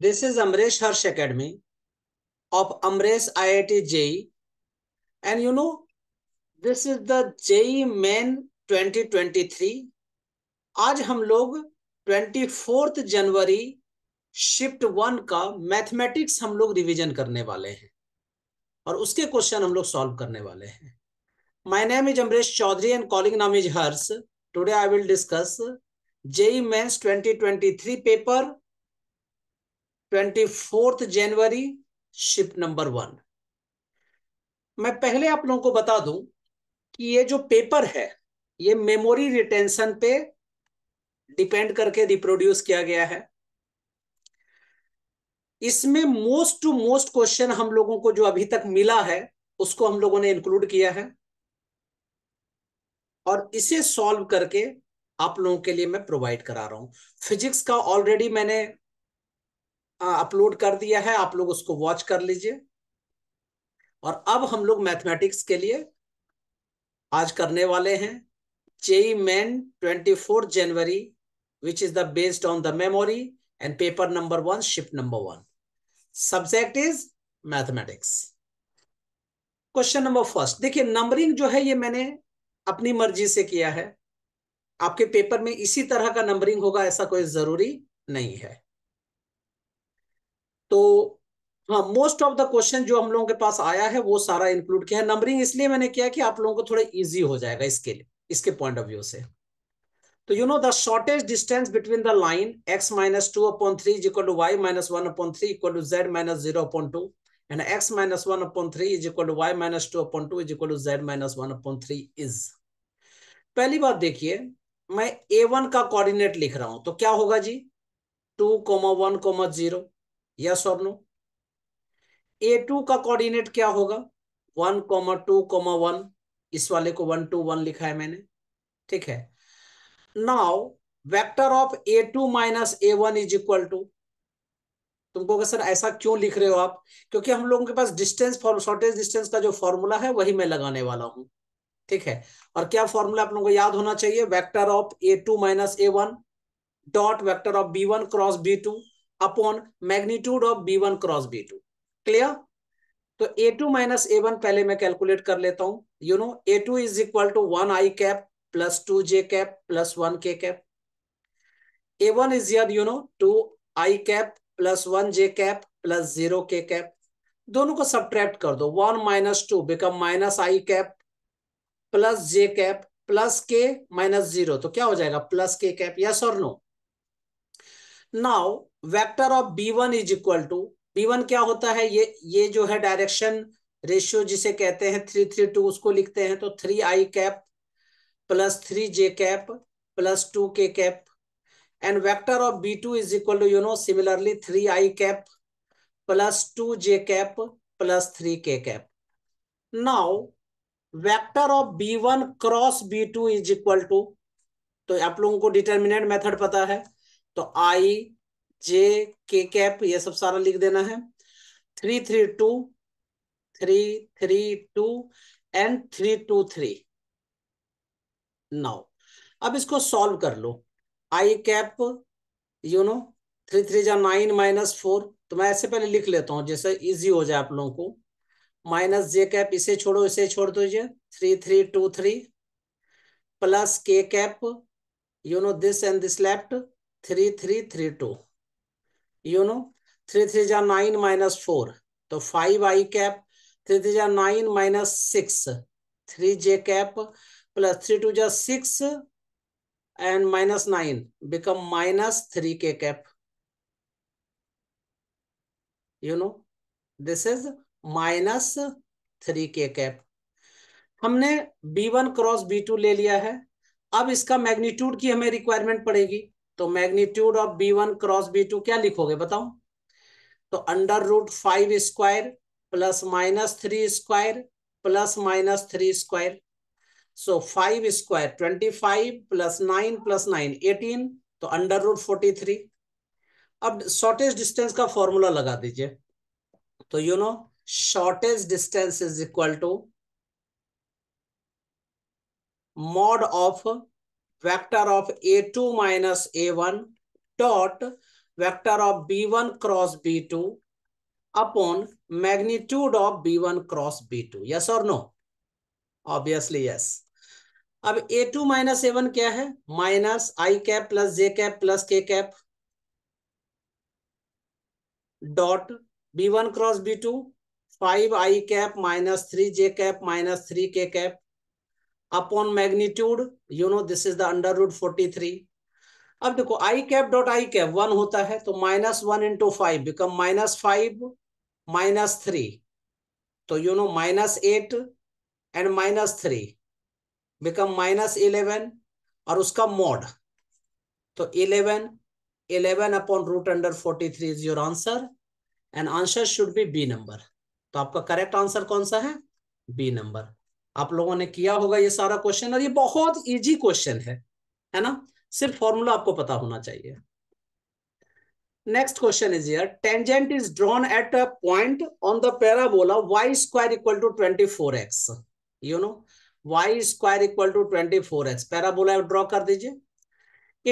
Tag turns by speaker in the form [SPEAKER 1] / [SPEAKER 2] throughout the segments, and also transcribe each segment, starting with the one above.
[SPEAKER 1] This of Amresh I I T JEE and you know this is this is the JE Main 2023. आज हम लोग twenty fourth जनवरी shift one का mathematics हम लोग revision करने वाले हैं और उसके क्वेश्चन हम लोग सॉल्व करने वाले हैं my name is Amresh Chaudhary and calling नाम is Harsh today I will discuss JEE मैं twenty twenty three paper twenty fourth जनवरी शिप नंबर वन मैं पहले आप लोगों को बता दूं कि ये जो पेपर है ये मेमोरी रिटेंशन पे डिपेंड करके रिप्रोड्यूस किया गया है इसमें मोस्ट टू मोस्ट क्वेश्चन हम लोगों को जो अभी तक मिला है उसको हम लोगों ने इंक्लूड किया है और इसे सॉल्व करके आप लोगों के लिए मैं प्रोवाइड करा रहा हूं फिजिक्स का ऑलरेडी मैंने अपलोड कर दिया है आप लोग उसको वॉच कर लीजिए और अब हम लोग मैथमेटिक्स के लिए आज करने वाले हैं JEE man twenty four January which is the based on the memory and paper number one shift number one subject is mathematics question number first देखिए नंबरिंग जो है ये मैंने अपनी मर्जी से किया है आपके पेपर में इसी तरह का नंबरिंग होगा ऐसा कोई जरूरी नहीं है तो हाँ मोस्ट ऑफ द क्वेश्चन जो हम लोगों के पास आया है वो सारा इंक्लूड किया है नंबरिंग इसलिए मैंने किया कि आप लोगों को थोड़ा इजी हो जाएगा इसके लिए इसके पॉइंट ऑफ व्यू से तो you know the shortage distance between the line x minus two upon three is equal to Y minus one upon three equal to Z minus zero upon two and x minus one upon three is equal to Y minus two upon two is equal to Z minus one upon three is पहली बात देखिए मैं A one का coordinate लिख रहा हूं तो क्या होगा जी two comma one comma zero yes और नो ए टू का कोऑर्डिनेट क्या होगा one comma two comma one इस वाले को वन टू वन लिखा है मैंने ठीक है now vector of A two minus A one is equal to तुमको सर ऐसा क्यों लिख रहे हो आप क्योंकि हम लोगों के पास डिस्टेंस शॉर्टेज डिस्टेंस का जो फॉर्मूला है वही मैं लगाने वाला हूं ठीक है और क्या फॉर्मूला आप लोगों को याद होना चाहिए vector of A two minus A one dot vector of B one cross B two upon magnitude of B one cross B two clear तो A two minus A one पहले मैं कैलकुलेट कर लेता हूं you know A two is equal to one I cap plus two J cap plus one K cap A one is you know two I cap plus one J cap plus zero K cap दोनों को subtract कर दो one minus two become minus I cap plus J cap plus K minus zero तो क्या हो जाएगा plus के cap yes और no now vector of B one is equal to B one क्या होता है ये ये जो है डायरेक्शन रेशियो जिसे कहते हैं थ्री थ्री टू उसको लिखते हैं तो three I cap plus three J cap plus two K cap and vector of B two is equal to you know similarly three I cap plus two J cap plus three के cap now vector of B one cross B two is equal to तो आप लोगों को determinant method पता है तो आई जे के cap ये सब सारा लिख देना है three three two three three two and three two three नौ अब इसको सॉल्व कर लो I cap you know three three जा नाइन माइनस फोर तो मैं ऐसे पहले लिख लेता हूं जैसे इजी हो जाए आप लोगों को माइनस जे कैप इसे छोड़ो इसे छोड़ ये three three two three plus के cap you know this and this left three three three two you know three three जा नाइन माइनस फोर तो फाइव आई कैप थ्री थ्री जा nine minus six three J cap plus three two जा six and minus nine become minus three के cap you know this is minus three के cap हमने B one cross B two ले लिया है अब इसका मैग्नीट्यूड की हमें रिक्वायरमेंट पड़ेगी तो magnitude of B one cross B two क्या लिखोगे बताओ तो under root five square plus minus three square plus minus three square so five square twenty five plus nine plus nine eighteen तो under root forty three अब shortage distance का formula लगा दीजिए तो you know shortage distance is equal to mod of vector of a2 minus a1 dot vector of b1 cross b2 upon magnitude of b1 cross b2 yes or no obviously yes अब a2 two minus A one क्या है minus I cap plus J cap plus के cap dot B one cross B two five आई cap minus three J cap minus three के cap upon magnitude you know this is the under root forty three अब देखो I cap dot I cap one होता है तो minus one into five become minus five minus three तो you know minus eight and minus three become minus eleven और उसका mod तो eleven eleven upon root under forty three is your answer and answer should be B number तो आपका correct answer कौन सा है B number आप लोगों ने किया होगा ये सारा क्वेश्चन और ये बहुत इजी क्वेश्चन है है ना सिर्फ फॉर्मूला आपको पता होना चाहिए next question is year tangent is drawn at a point on the parabola Y square equal to twenty four x you know Y square equal to twenty four x parabola draw कर दीजिए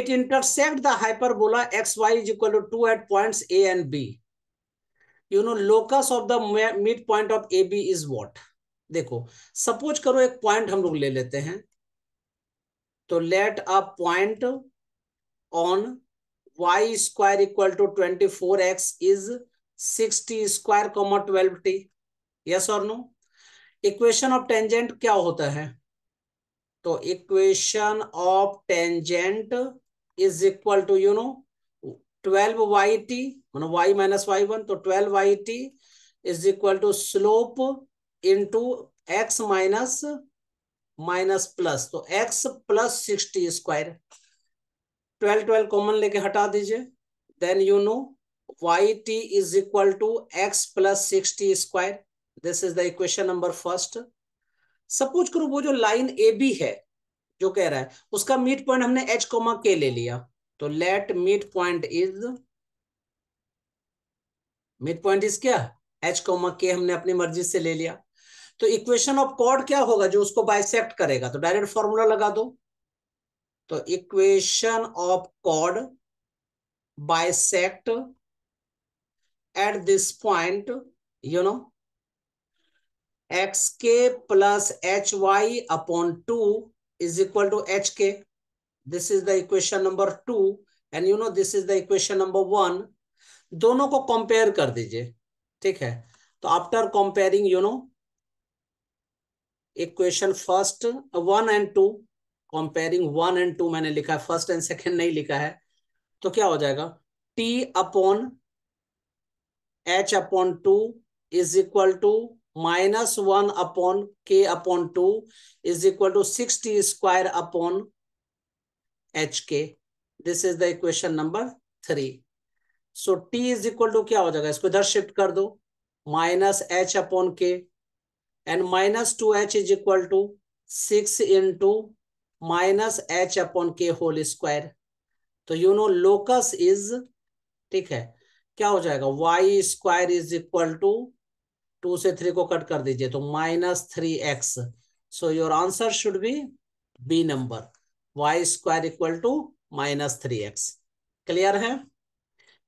[SPEAKER 1] it intersect the बोला x Y is equal to two at point A and B you know locus of the mid point of A B is what देखो suppose करो एक point हम लोग ले लेते हैं तो let a point on Y square equal to twenty four x is sixty square comma twelve T yes और नो इक्वेशन ऑफ टेंजेंट क्या होता है तो equation of tangent is equal to you know twelve Y T Y minus Y one तो twelve Y T is equal to slope into x minus minus plus तो x plus sixty square twelve twelve common लेके हटा दीजिए then you know Y T is equal to x plus sixty square this is the equation number first suppose करो वो जो line A B है जो कह रहा है उसका मिड पॉइंट हमने एच कॉमा के ले लिया तो let mid point is mid point is क्या एच कॉमा के हमने अपनी मर्जी से ले लिया तो इक्वेशन ऑफ कॉर्ड क्या होगा जो उसको बाइसेक्ट करेगा तो डायरेक्ट फॉर्मूला लगा दो तो equation of chord bisect at this point you know x K plus H Y upon two is equal to H K this is the equation number two and you know this is the equation number one दोनों को compare कर दीजिए ठीक है तो after comparing you know equation first one and two comparing one and two मैंने लिखा है फर्स्ट एंड सेकंड नहीं लिखा है तो क्या हो जाएगा T upon H upon two is equal to minus one upon K upon two is equal to six T square upon H K this is the equation number three so T is equal to क्या हो जाएगा इसको इधर shift कर दो minus H upon K and minus 2h is equal to 6 into minus h upon k whole square तो you know locus is ठीक है क्या हो जाएगा Y square is equal to two से थ्री को कट कर दीजिए तो minus three x so your answer should be B number Y square equal to minus three x clear है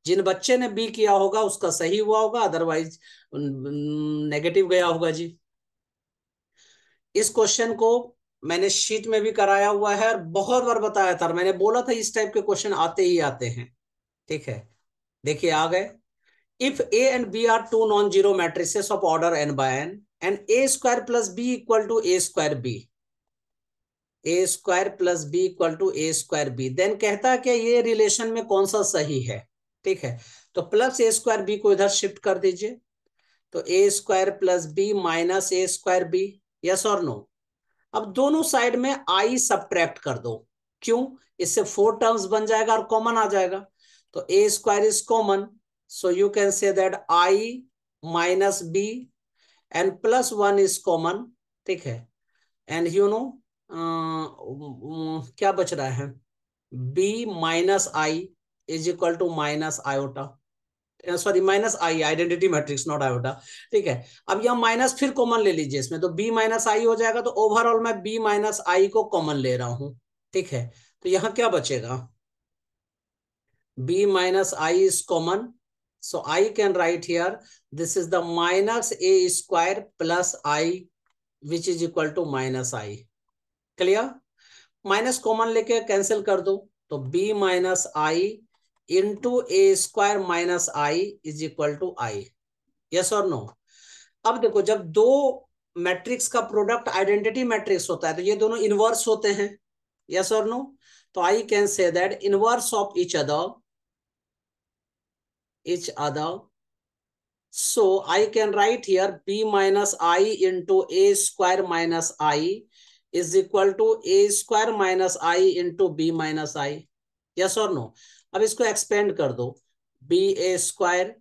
[SPEAKER 1] जिन बच्चे ने बी किया होगा उसका सही हुआ होगा अदरवाइज नेगेटिव गया होगा जी इस क्वेश्चन को मैंने शीट में भी कराया हुआ है और बहुत बार बताया था मैंने बोला था इस टाइप के क्वेश्चन आते ही आते हैं ठीक है देखिए आ गए if A and B are two non zero matrices of order N by N and A square plus B equal to A square B A square plus B equal to A square B then कहता है कि ये relation में कौन सा सही है ठीक है तो प्लस ए स्क्वायर बी को इधर शिफ्ट कर दीजिए तो A square plus B minus A square B yes और नो अब दोनों साइड में आई सब्ट्रैक्ट कर दो क्यों इससे फोर टर्म्स बन जाएगा और कॉमन आ जाएगा तो A square is common so you can say that I minus B and plus one is common ठीक है एंड यू नो क्या बच रहा है B minus I is equal to minus iota sorry minus I identity matrix not iota ठीक है अब यहाँ माइनस फिर कॉमन ले लीजिए इसमें तो बी माइनस आई हो जाएगा तो ओवरऑल मैं बी माइनस आई को कॉमन ले रहा हूं ठीक है तो यहाँ क्या बचेगा B minus I is common so I can write here this is the minus A square plus I which is equal to minus I clear minus common लेके कैंसिल कर दो तो B minus I into A square minus I is equal to I yes और no अब देखो जब दो matrix का प्रोडक्ट आइडेंटिटी मैट्रिक्स होता है तो ये दोनों इनवर्स होते हैं यस और नो तो I can say that inverse of each other each other so I can write here B minus I into A square minus I is equal to A square minus I into B minus I yes और no अब इसको expand कर दो B A square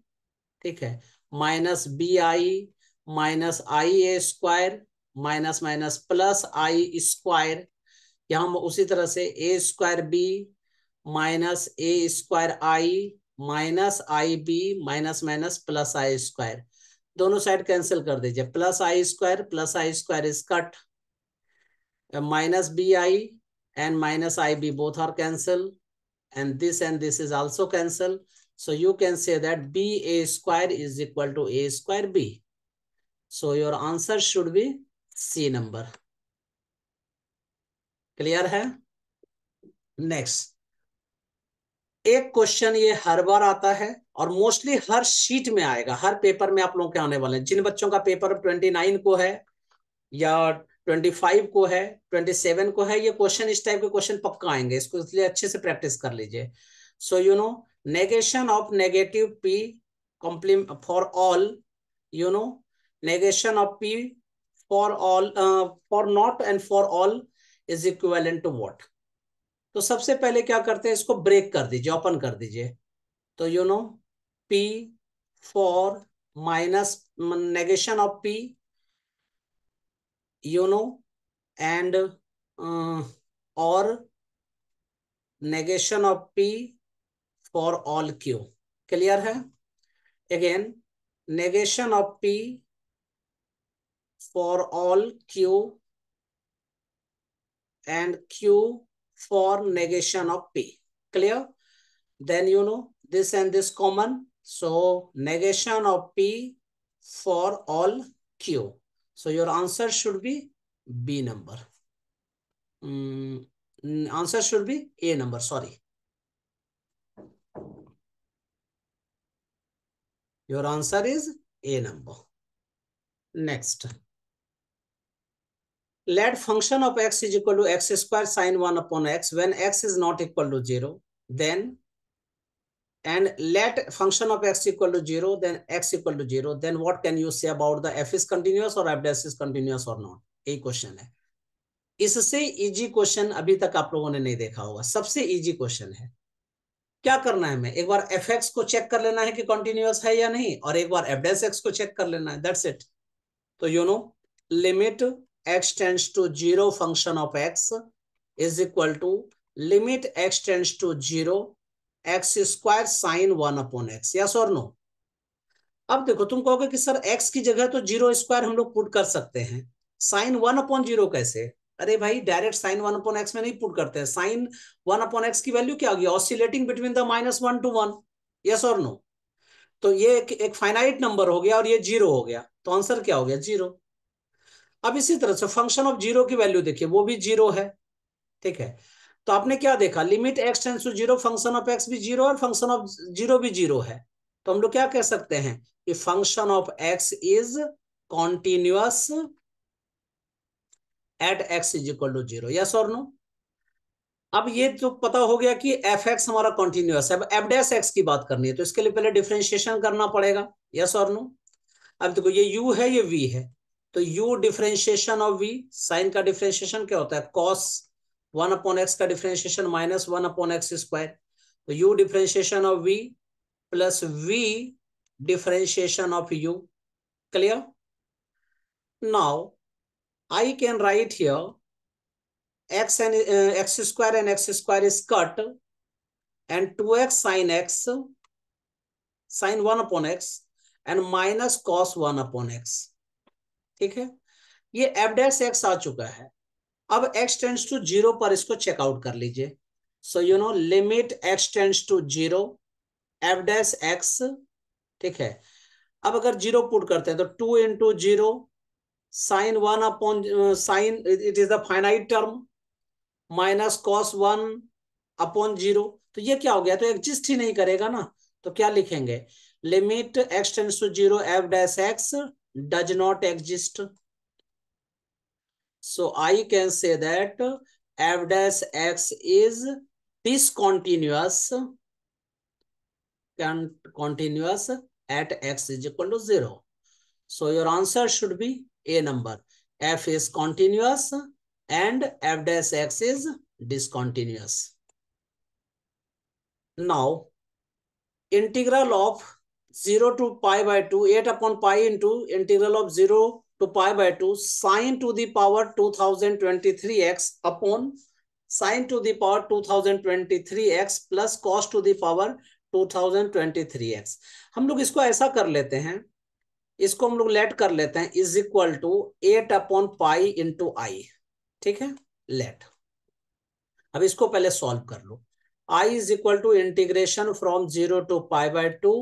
[SPEAKER 1] ठीक है minus B I minus I A square minus minus plus I square यहां उसी तरह से A square B minus A square I minus I B minus minus plus I square दोनों side cancel कर दीजिए plus I square plus I square is cut minus B I and minus I B both are cancel and this and this is also cancelled. So you can say that b a square is equal to A square B. So your answer should be C number. Clear है Next. एक question ये हर बार आता है और mostly हर sheet में आएगा हर पेपर में आप लोगों के आने वाले हैं जिन बच्चों का पेपर 29 को है या ट्वेंटी फाइव को है ट्वेंटी सेवन को है ये क्वेश्चन इस टाइप के क्वेश्चन पक्का आएंगे इसको इसलिए अच्छे से प्रैक्टिस कर लीजिए so you know negation of negative P complement for all you know negation of P for all for not and for all is is equivalent to तो सबसे पहले क्या करते हैं इसको ब्रेक कर दीजिए ओपन कर दीजिए तो you know P for minus negation of P you know and और negation of P for all Q clear है again negation of P for all Q and q for negation of p clear then you know this and this common so negation of p for all q So your answer should be B number. Mm, answer should be A number, sorry. Your answer is A number. Next. Let function of x is equal to x square sine 1 upon x when x is not equal to 0. Then and let function of x equal to zero, then x equal to zero, then what can you say about the f is continuous or f dash is continuous or not A question है इससे easy question अभी तक आप लोगों ने नहीं देखा होगा सबसे इजी क्वेश्चन है क्या करना है मैं एक बार एफ एक्स को चेक कर लेना है कि कॉन्टिन्यूस है या नहीं और एक बार एफ डेस एक्स को चेक कर लेना है दैट्स इट तो you know limit x tends to zero function of X is equal to limit x tends to zero X square sine one upon x yes और no अब देखो तुम कहोगे कि सर एक्स की जगह तो जीरो स्क्वायर हम लोग पुट कर सकते हैं साइन वन अपॉन जीरो कैसे अरे भाई direct sine one upon X में नहीं पुट करते हैं साइन वन अपॉन एक्स की वैल्यू क्या होगी oscillating between the minus one to one yes और नो तो ये एक, एक फाइनाइट नंबर हो गया और ये जीरो हो गया तो आंसर क्या हो गया जीरो अब इसी तरह से फंक्शन ऑफ जीरो की वैल्यू देखिए वो भी जीरो है ठीक है तो आपने क्या देखा limit x tends to zero function of X भी जीरो और फंक्शन ऑफ जीरो भी जीरो है तो हम लोग क्या कह सकते हैं कि function of X is continuous at X is equal to zero yes और नो अब ये तो पता हो गया कि एफ एक्स हमारा कॉन्टिन्यूस है अब एफ डैश एक्स की बात करनी है तो इसके लिए पहले डिफ्रेंशिएशन करना पड़ेगा यस और नो अब देखो ये यू है ये वी है तो U differentiation of V sine का डिफ्रेंशिएशन क्या होता है कॉस वन अपॉन एक्स का differentiation minus one upon x square तो U differentiation of V plus V differentiation of U clear now I can write here X and X square and X square is cut and two X sine X sine one upon X and minus cos one upon x ठीक है ये एफडेस x आ चुका है अब x tends to zero पर इसको checkout कर लीजिए so you know limit x tends to zero F dash x ठीक है अब अगर जीरो पुट करते हैं तो two into zero sine one upon sine it is the finite term minus cos one upon zero तो ये क्या हो गया तो एग्जिस्ट ही नहीं करेगा ना तो क्या लिखेंगे limit x tends to zero F dash x does not exist So I can say that f dash x is discontinuous, can continuous at x is equal to 0. So your answer should be a number. f is continuous and f dash x is discontinuous. Now, integral of 0 to pi by 2, 8 upon pi into integral of 0 to तो pi by two sine to the power 2023x upon sine to the power 2023x plus two thousand twenty three x हम लोग इसको ऐसा कर लेते हैं इसको हम लोग लेट कर लेते हैं is equal to eight upon pi two I ठीक है लेट अब इसको पहले सॉल्व कर लो I is equal to integration from zero to pi by two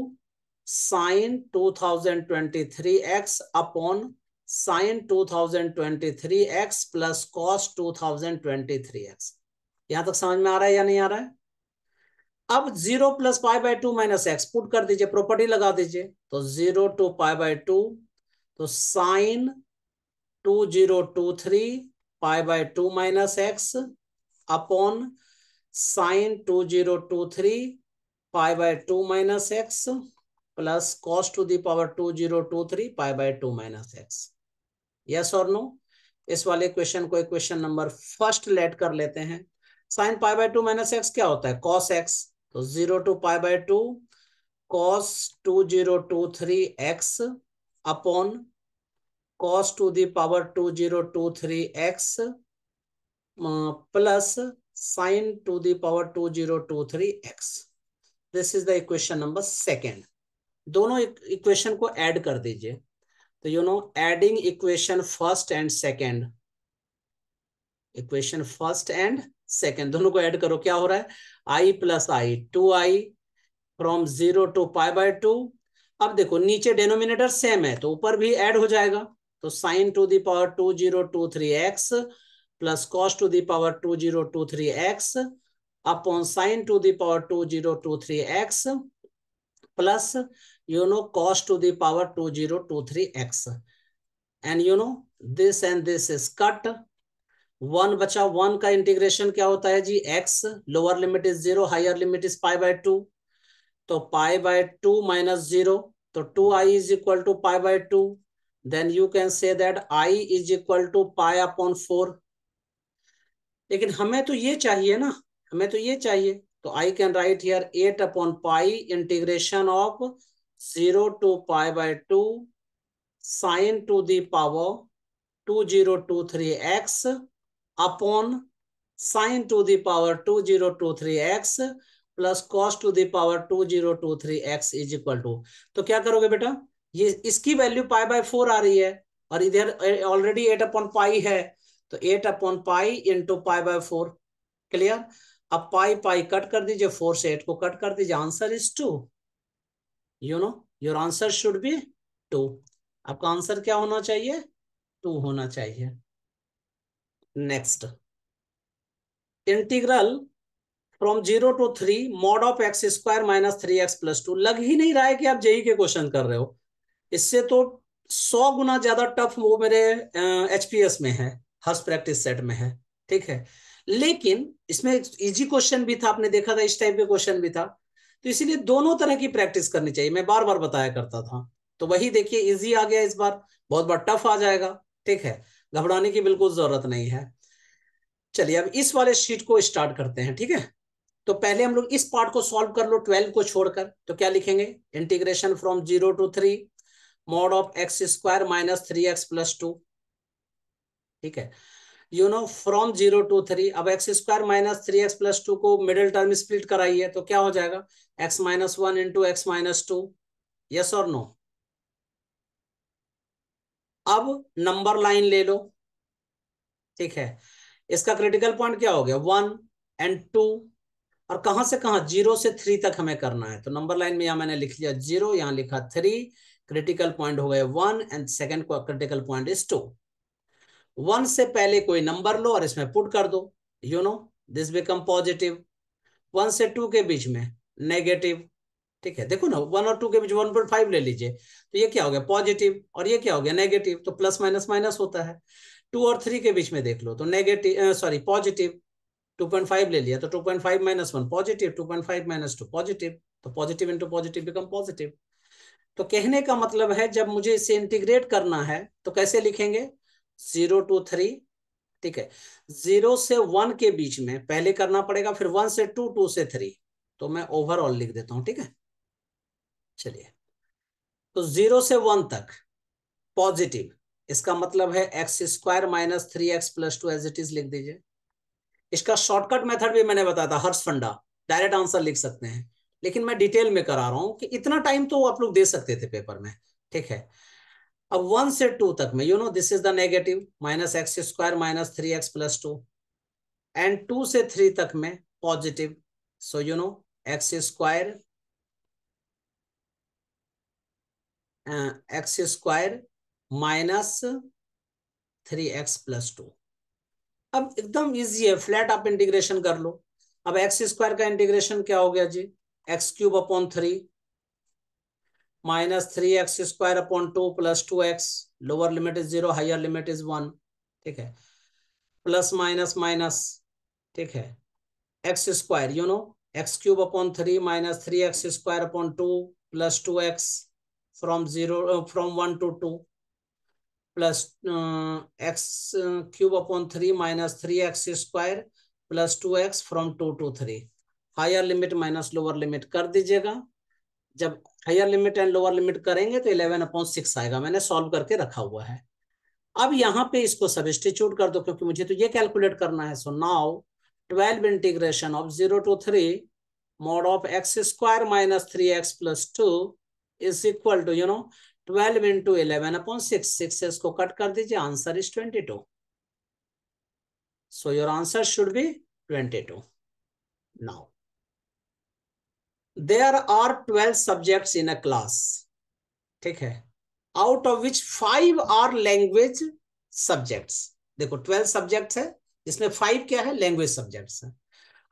[SPEAKER 1] sine two thousand twenty three x upon sine two thousand twenty three x plus cos two thousand twenty three x यहां तक समझ में आ रहा है या नहीं आ रहा है अब zero plus pi by two minus x put कर दीजिए प्रॉपर्टी लगा दीजिए तो zero to pi by two तो sine two zero to three pi by two minus x upon sine two zero to three pi by two minus x plus cos to the power two zero to three pi by two minus x yes और no इस वाले question को question number first let कर लेते हैं sine pi by two minus x क्या होता है कॉस एक्स तो zero to pi by two cos two zero to three x upon cos to the power two zero to three x plus sine to the power two zero to three x this is the equation number second दोनों equation को add कर दीजिए तो you know adding equation first and second equation first and second दोनों को add करो क्या हो रहा है I plus I two I from zero to pi by two अब देखो नीचे डेनोमिनेटर सेम है तो ऊपर भी ऐड हो जाएगा तो sine to the power two zero to three x plus cos to the power two zero to three x upon sine to the power two zero to three x plus you know cos to the power 2023x and you know this and this is cut one बचा one का integration क्या होता है जी x lower limit is zero higher limit is pi by two तो pi by two minus zero तो two I is equal to pi by two then you can say that I is equal to pi upon four लेकिन हमें तो ये चाहिए ना हमें तो ये चाहिए तो I can write here eight upon pi integration of 0 to pi by 2 sine to the power 2023x upon sine to the power 2023x plus cos to the power two zero to three x is equal to तो क्या करोगे बेटा ये इसकी value pi by four आ रही है और इधर ऑलरेडी एट अपॉन पाई है तो eight upon pi into pi by four clear अब पाई पाई कट कर दीजिए फोर से एट को कट कर दीजिए answer is two you know your answer should be two आपका आंसर क्या होना चाहिए टू होना चाहिए next integral from zero to three mod of x square minus three x plus two लग ही नहीं रहा है कि आप जेई e के क्वेश्चन कर रहे हो इससे तो सौ गुना ज्यादा टफ वो मेरे एचपीएस में है हर्ष प्रैक्टिस सेट में है ठीक है लेकिन इसमें इजी क्वेश्चन भी था आपने देखा था इस टाइप के क्वेश्चन भी था तो इसीलिए दोनों तरह की प्रैक्टिस करनी चाहिए मैं बार बार बताया करता था तो वही देखिए इजी आ गया इस बार बहुत बार टफ आ जाएगा ठीक है घबराने की बिल्कुल जरूरत नहीं है चलिए अब इस वाले शीट को स्टार्ट करते हैं ठीक है तो पहले हम लोग इस पार्ट को सॉल्व कर लो ट्वेल्व को छोड़कर तो क्या लिखेंगे integration from zero to three mod of x square minus three x plus two ठीक है you know from zero to three अब x square minus three x plus two को मिडिल टर्म स्प्लिट कराइए तो क्या हो जाएगा x minus one into x minus two yes और नो अब नंबर लाइन ले लो ठीक है इसका क्रिटिकल पॉइंट क्या हो गया वन एंड टू और कहां से कहां जीरो से थ्री तक हमें करना है तो नंबर लाइन में यहां मैंने लिख लिया जीरो यहां लिखा थ्री क्रिटिकल पॉइंट हो गए one and second critical point is two one से पहले कोई नंबर लो और इसमें पुट कर दो you know this become positive one से टू के बीच में नेगेटिव ठीक है देखो ना वन और टू के बीच वन पॉइंट फाइव ले लीजिए तो ये क्या हो गया पॉजिटिव और ये क्या हो गया नेगेटिव तो प्लस माइनस माइनस होता है टू और थ्री के बीच में देख लो तो negative sorry positive two point five ले लिया तो two point five minus one positive five minus two positive तो positive into positive become positive तो कहने का मतलब है जब मुझे इसे इंटीग्रेट करना है तो कैसे लिखेंगे जीरो टू थ्री ठीक है जीरो से वन के बीच में पहले करना पड़ेगा फिर वन से टू टू से थ्री तो मैं ओवरऑल लिख देता हूं ठीक है चलिए तो जीरो से वन तक पॉजिटिव इसका मतलब है x square minus three x plus two as it is लिख दीजिए इसका शॉर्टकट मेथड भी मैंने बताया था हर्ष फंडा डायरेक्ट आंसर लिख सकते हैं लेकिन मैं डिटेल में करा रहा हूं कि इतना टाइम तो आप लोग दे सकते थे पेपर में ठीक है अब वन से टू तक में you know this is the negative minus x square minus three x plus two and two से थ्री तक में positive so you know x square x square minus three x plus two अब एकदम easy है flat आप integration कर लो अब एक्स स्क्वायर का इंटीग्रेशन क्या हो गया जी x cube upon three minus three x square upon two plus two x lower limit is zero higher limit is one ठीक है प्लस माइनस माइनस ठीक है x square you know x cube upon three minus three x square upon two plus two x from zero from one to two plus x cube upon three minus three x square plus two x from two to three higher limit minus lower limit कर दीजिएगा जब higher limit and lower limit करेंगे तो eleven upon six आएगा मैंने solve करके रखा हुआ है अब यहाँ पे इसको सबस्टिट्यूट कर दो क्योंकि मुझे तो ये कैलकुलेट करना है so now twelve integration of zero to three mod of x square minus 3x plus 2 is equal to you know 12 into 11 upon 6 six s इसको कट कर दीजिए answer is twenty two so your answer should be twenty two now there are twelve subject in a class ठीक है out of which five are language subject देखो twelve subject है इसमें five क्या है लैंग्वेज सब्जेक्ट है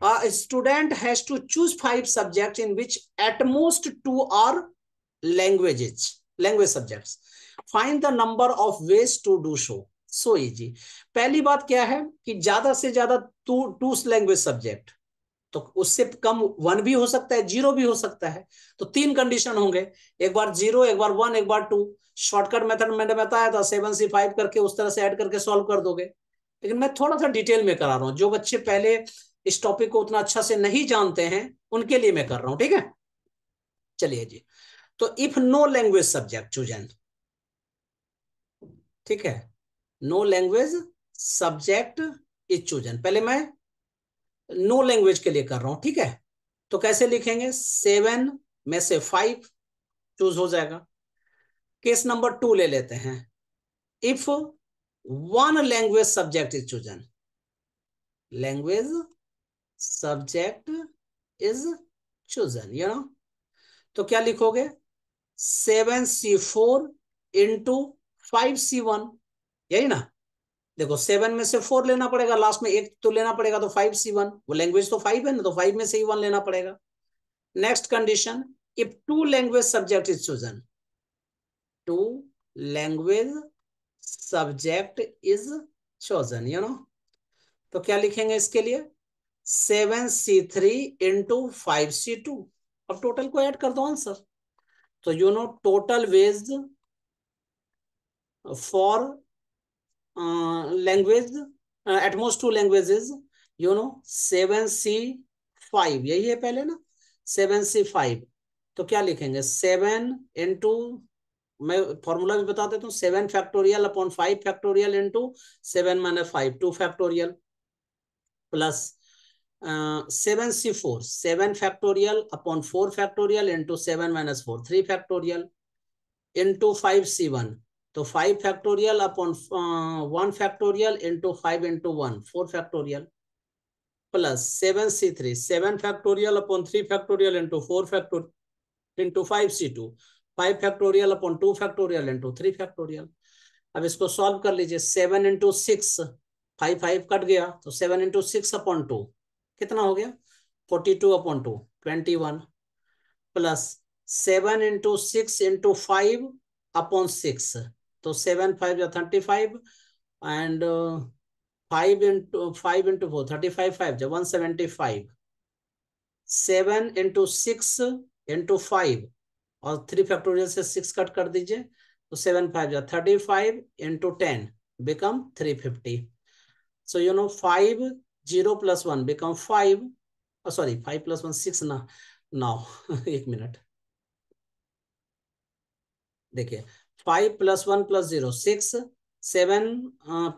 [SPEAKER 1] a student has to choose five subjects in which at most two are languages language subjects find the number of ways to do पहली बात क्या है कि ज्यादा से ज्यादा टू टू लैंग्वेज सब्जेक्ट तो उससे कम वन भी हो सकता है जीरो भी हो सकता है तो तीन कंडीशन होंगे एक बार जीरो एक बार वन एक बार टू शॉर्टकट मेथड मैंने बताया था सेवन सी फाइव करके उस तरह से ऐड करके सॉल्व कर दोगे लेकिन मैं थोड़ा सा डिटेल में करा रहा हूँ जो बच्चे पहले इस टॉपिक को उतना अच्छा से नहीं जानते हैं उनके लिए मैं कर रहा हूँ ठीक है चलिए जी तो if no language subject chosen ठीक है no language subject is chosen पहले मैं नो लैंग्वेज के लिए कर रहा हूं ठीक है तो कैसे लिखेंगे सेवन में से फाइव चूज हो जाएगा केस नंबर टू ले लेते हैं if one language subject is chosen language subject is chosen you know तो क्या लिखोगे seven C four into five C one यही ना देखो सेवन में से फोर लेना पड़ेगा लास्ट में एक तो लेना पड़ेगा तो फाइव सी वन वो लैंग्वेज तो फाइव है ना तो फाइव में से ही वन लेना पड़ेगा next condition if two language subject is chosen two language subject is chosen you know तो क्या लिखेंगे इसके लिए seven C three into five C two अब टोटल को ऐड कर दो आंसर तो you know total ways for language language uh, at most two languages you know seven C five यही है पहले ना सेवन सी फाइव तो क्या लिखेंगे सेवन मैं फॉर्मूला भी बता देता हूँ seven factorial upon five factorial two seven minus five two factorial plus seven C four seven factorial upon four factorial into seven minus four three factorial into five C one तो five factorial upon one factorial into five into one four factorial plus seven C three seven factorial upon three factorial into four factor into five C two five factorial upon two factorial into three factorial अब इसको solve कर लीजिए seven into six five five cut गया तो seven into six upon two कितना हो गया forty two upon two twenty one plus seven into six into five upon six तो सेवन फाइव या thirty five and uh, five into five into four thirty five five जो one seventy five seven into six into five और three factorial से six cut कर दीजिए तो seven five या thirty five into ten become three fifty so you know five zero plus one become five sorry five plus one six ना now एक minute देखिए five plus one plus zero six seven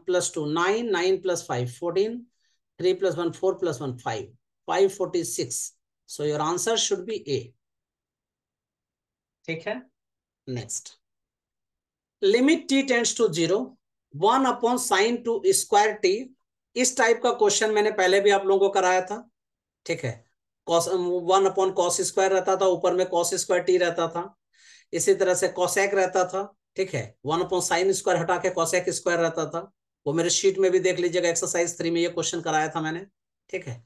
[SPEAKER 1] plus two nine nine plus five fourteen three plus one four plus one five five forty six so your answer should be A ठीक है next limit T tends to zero one upon sine two square T इस type का question मैंने पहले भी आप लोगों को कराया था ठीक है वन अपॉन कॉस स्क्वायर रहता था ऊपर में कॉस स्क्वायर टी रहता था इसी तरह से कॉशेक रहता था ठीक है वन अपॉन साइन स्क्वायर हटा के कॉसेक स्क्वायर रहता था वो मेरे शीट में भी देख लीजिएगा एक्सरसाइज थ्री में ये क्वेश्चन कराया था मैंने ठीक है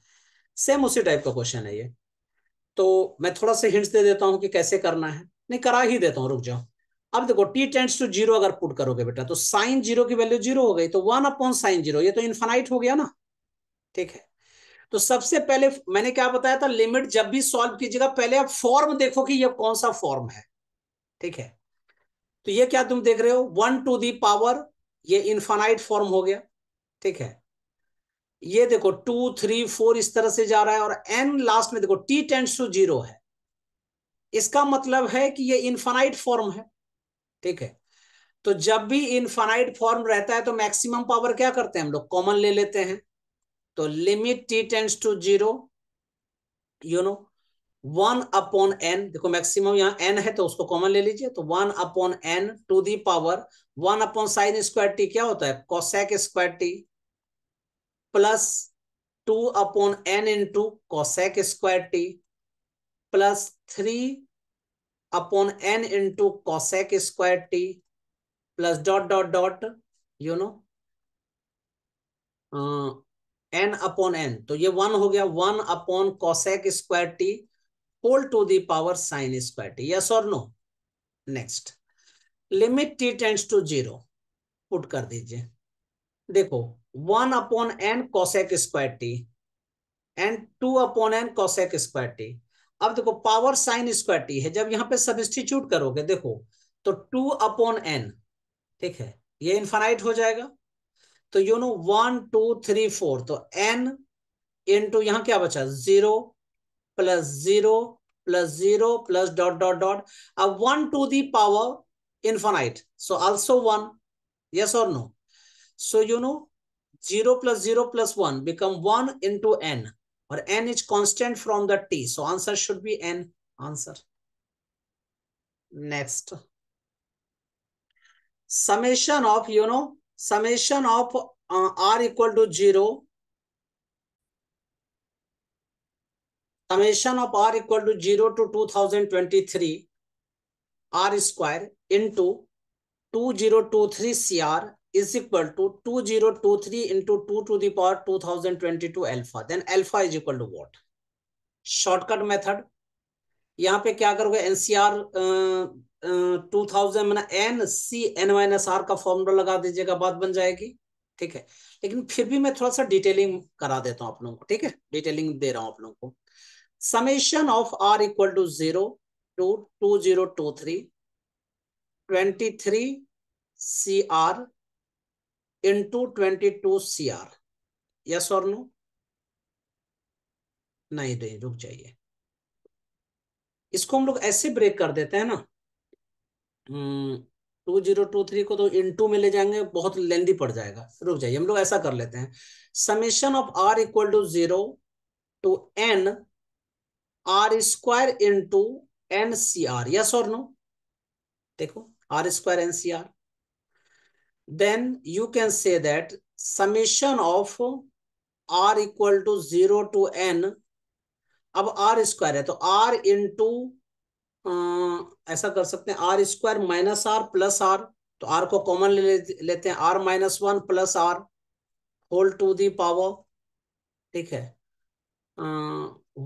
[SPEAKER 1] सेम उसी टाइप का क्वेश्चन है ये तो मैं थोड़ा सा हिंट्स दे देता हूँ कि कैसे करना है नहीं करा ही देता हूँ रुक जाओ अब देखो टी टेंड्स टू जीरो अगर पुट करोगे बेटा तो साइन जीरो की वैल्यू जीरो हो गई तो वन अपॉन साइन जीरो ये तो इन्फाइट हो गया ना ठीक है तो सबसे पहले मैंने क्या बताया था लिमिट जब भी सॉल्व कीजिएगा पहले आप फॉर्म देखो कि यह कौन सा फॉर्म है ठीक है तो ये क्या तुम देख रहे हो वन टू दी पावर ये इन्फानाइट फॉर्म हो गया ठीक है ये देखो टू थ्री फोर इस तरह से जा रहा है और एन लास्ट में देखो टी टेंस टू जीरो है इसका मतलब है कि ये इन्फाइट फॉर्म है ठीक है तो जब भी इन्फाइट फॉर्म रहता है तो मैक्सिमम पावर क्या करते हैं हम लोग कॉमन ले लेते हैं तो limit T tends to zero you know one upon N देखो मैक्सिमम यहाँ एन है तो उसको कॉमन ले लीजिए तो one upon N to the power one upon sine square T क्या होता है cosec square T plus two upon N into cosec square T plus three upon N into cosec square T plus dot dot dot you know N upon N तो ये one हो गया one upon cosec square T whole to the power sine square t. Yes or no? Next. Limit t tends to zero. Put कर दीजिए देखो one upon n cosec square T and two upon n cosec square T अब देखो power sine square T है जब यहां पे substitute करोगे देखो तो टू अपॉन एन ठीक है ये इन्फानाइट हो जाएगा तो you know one two three four तो एन इन टू यहां क्या बचा zero plus 0 plus 0 plus dot dot dot a 1 to the power infinite. So also 1. Yes or no? So you know 0 plus 0 plus 1 become 1 into n or n is constant from the t. So answer should be n answer. Next. Summation of, you know, summation of uh, r equal to 0 summation of r equal to 0 to 2023 r square into 2023 cr is equal to 2023 into 2 to the power 2022 alpha then alpha is equal to what shortcut method यहाँ पे क्या करोगे NCR two thousand मैंने n C n minus r का formula लगा दीजिएगा बात बन जाएगी ठीक है लेकिन फिर भी मैं थोड़ा सा डिटेलिंग करा देता हूँ आप लोगों को ठीक है डिटेलिंग दे रहा हूँ आप लोगों को summation of r equal to 0 to 2023 23 cr into 22 cr yes or no नहीं नहीं रुक जाइए इसको हम लोग ऐसे ब्रेक कर देते हैं ना टू जीरो टू थ्री को तो इन टू में ले जाएंगे बहुत लेंदी पड़ जाएगा रुक जाइए हम लोग ऐसा कर लेते हैं summation of r equal to zero to n r square in to N C R yes और नो देखो r square n C r then you can say that summation of r equal to zero to n अब r square है तो r in to ऐसा कर सकते हैं r square minus r plus r तो आर को कॉमन ले लेते हैं r minus one plus are whole to the power ठीक है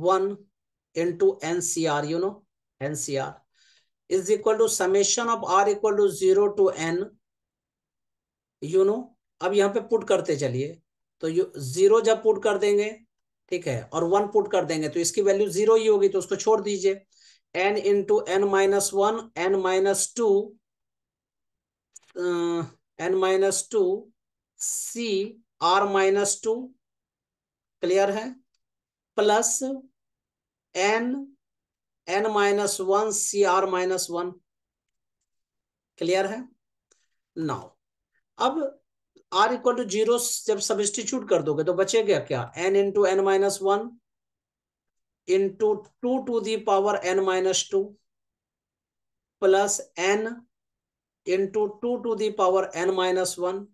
[SPEAKER 1] one into ncr you know ncr is equal to summation of r equal to 0 to n you know अब यहाँ पे put करते चलिए तो यू जीरो जब पुट कर देंगे ठीक है और वन पुट कर देंगे तो इसकी वैल्यू जीरो ही होगी तो उसको छोड़ दीजिए n into n minus one n minus two n minus two C r minus two clear है plus n n minus one C r minus one clear है नाउ अब आर इक्वल टू जीरो जब institute कर दोगे तो बचेगा क्या n into n minus one into two to the power n minus two plus n into two to the power n minus one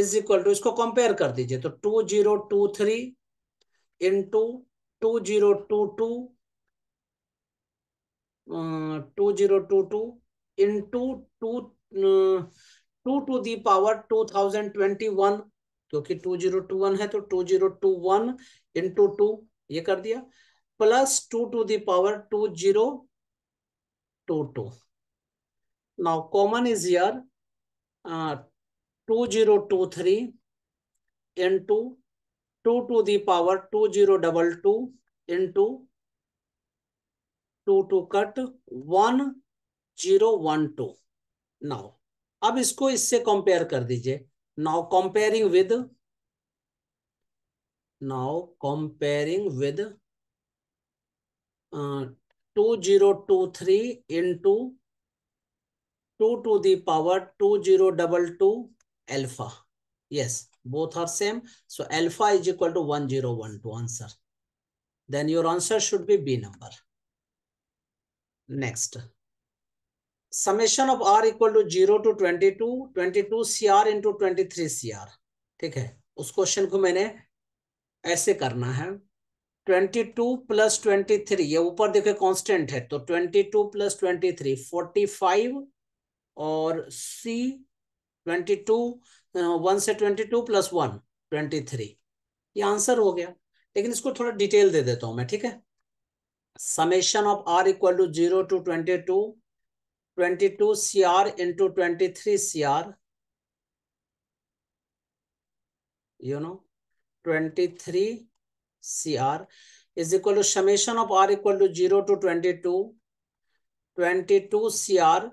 [SPEAKER 1] is equal to इसको compare कर दीजिए तो two zero to three into two zero two two two zero two two in to two to the power two thousand twenty one क्योंकि two zero two one है तो two zero two one into two ये कर दिया plus two to the power two zero two two now common is year two zero to three in to two to the power two zero double two into two two cut one zero one two now अब इसको इससे compare कर दीजिए now comparing with now comparing with two zero to three into two to the power two zero double two alpha yes both are same so alpha is equal to 1012 answer then your answer should be b number next summation of r equal to 0 to 22 22 cr into 23 cr ठीक है उस question को मैंने ऐसे करना है 22 प्लस 23 ये ऊपर देखे कांस्टेंट है तो 22 प्लस 23 45 और c 22 वन से twenty two plus one twenty three ये आंसर हो गया लेकिन इसको थोड़ा डिटेल दे देता हूं मैं ठीक है summation of r equal to zero to twenty two twenty two C r into twenty three C r you know twenty three C r is equal to summation of r equal to zero to twenty two twenty two C r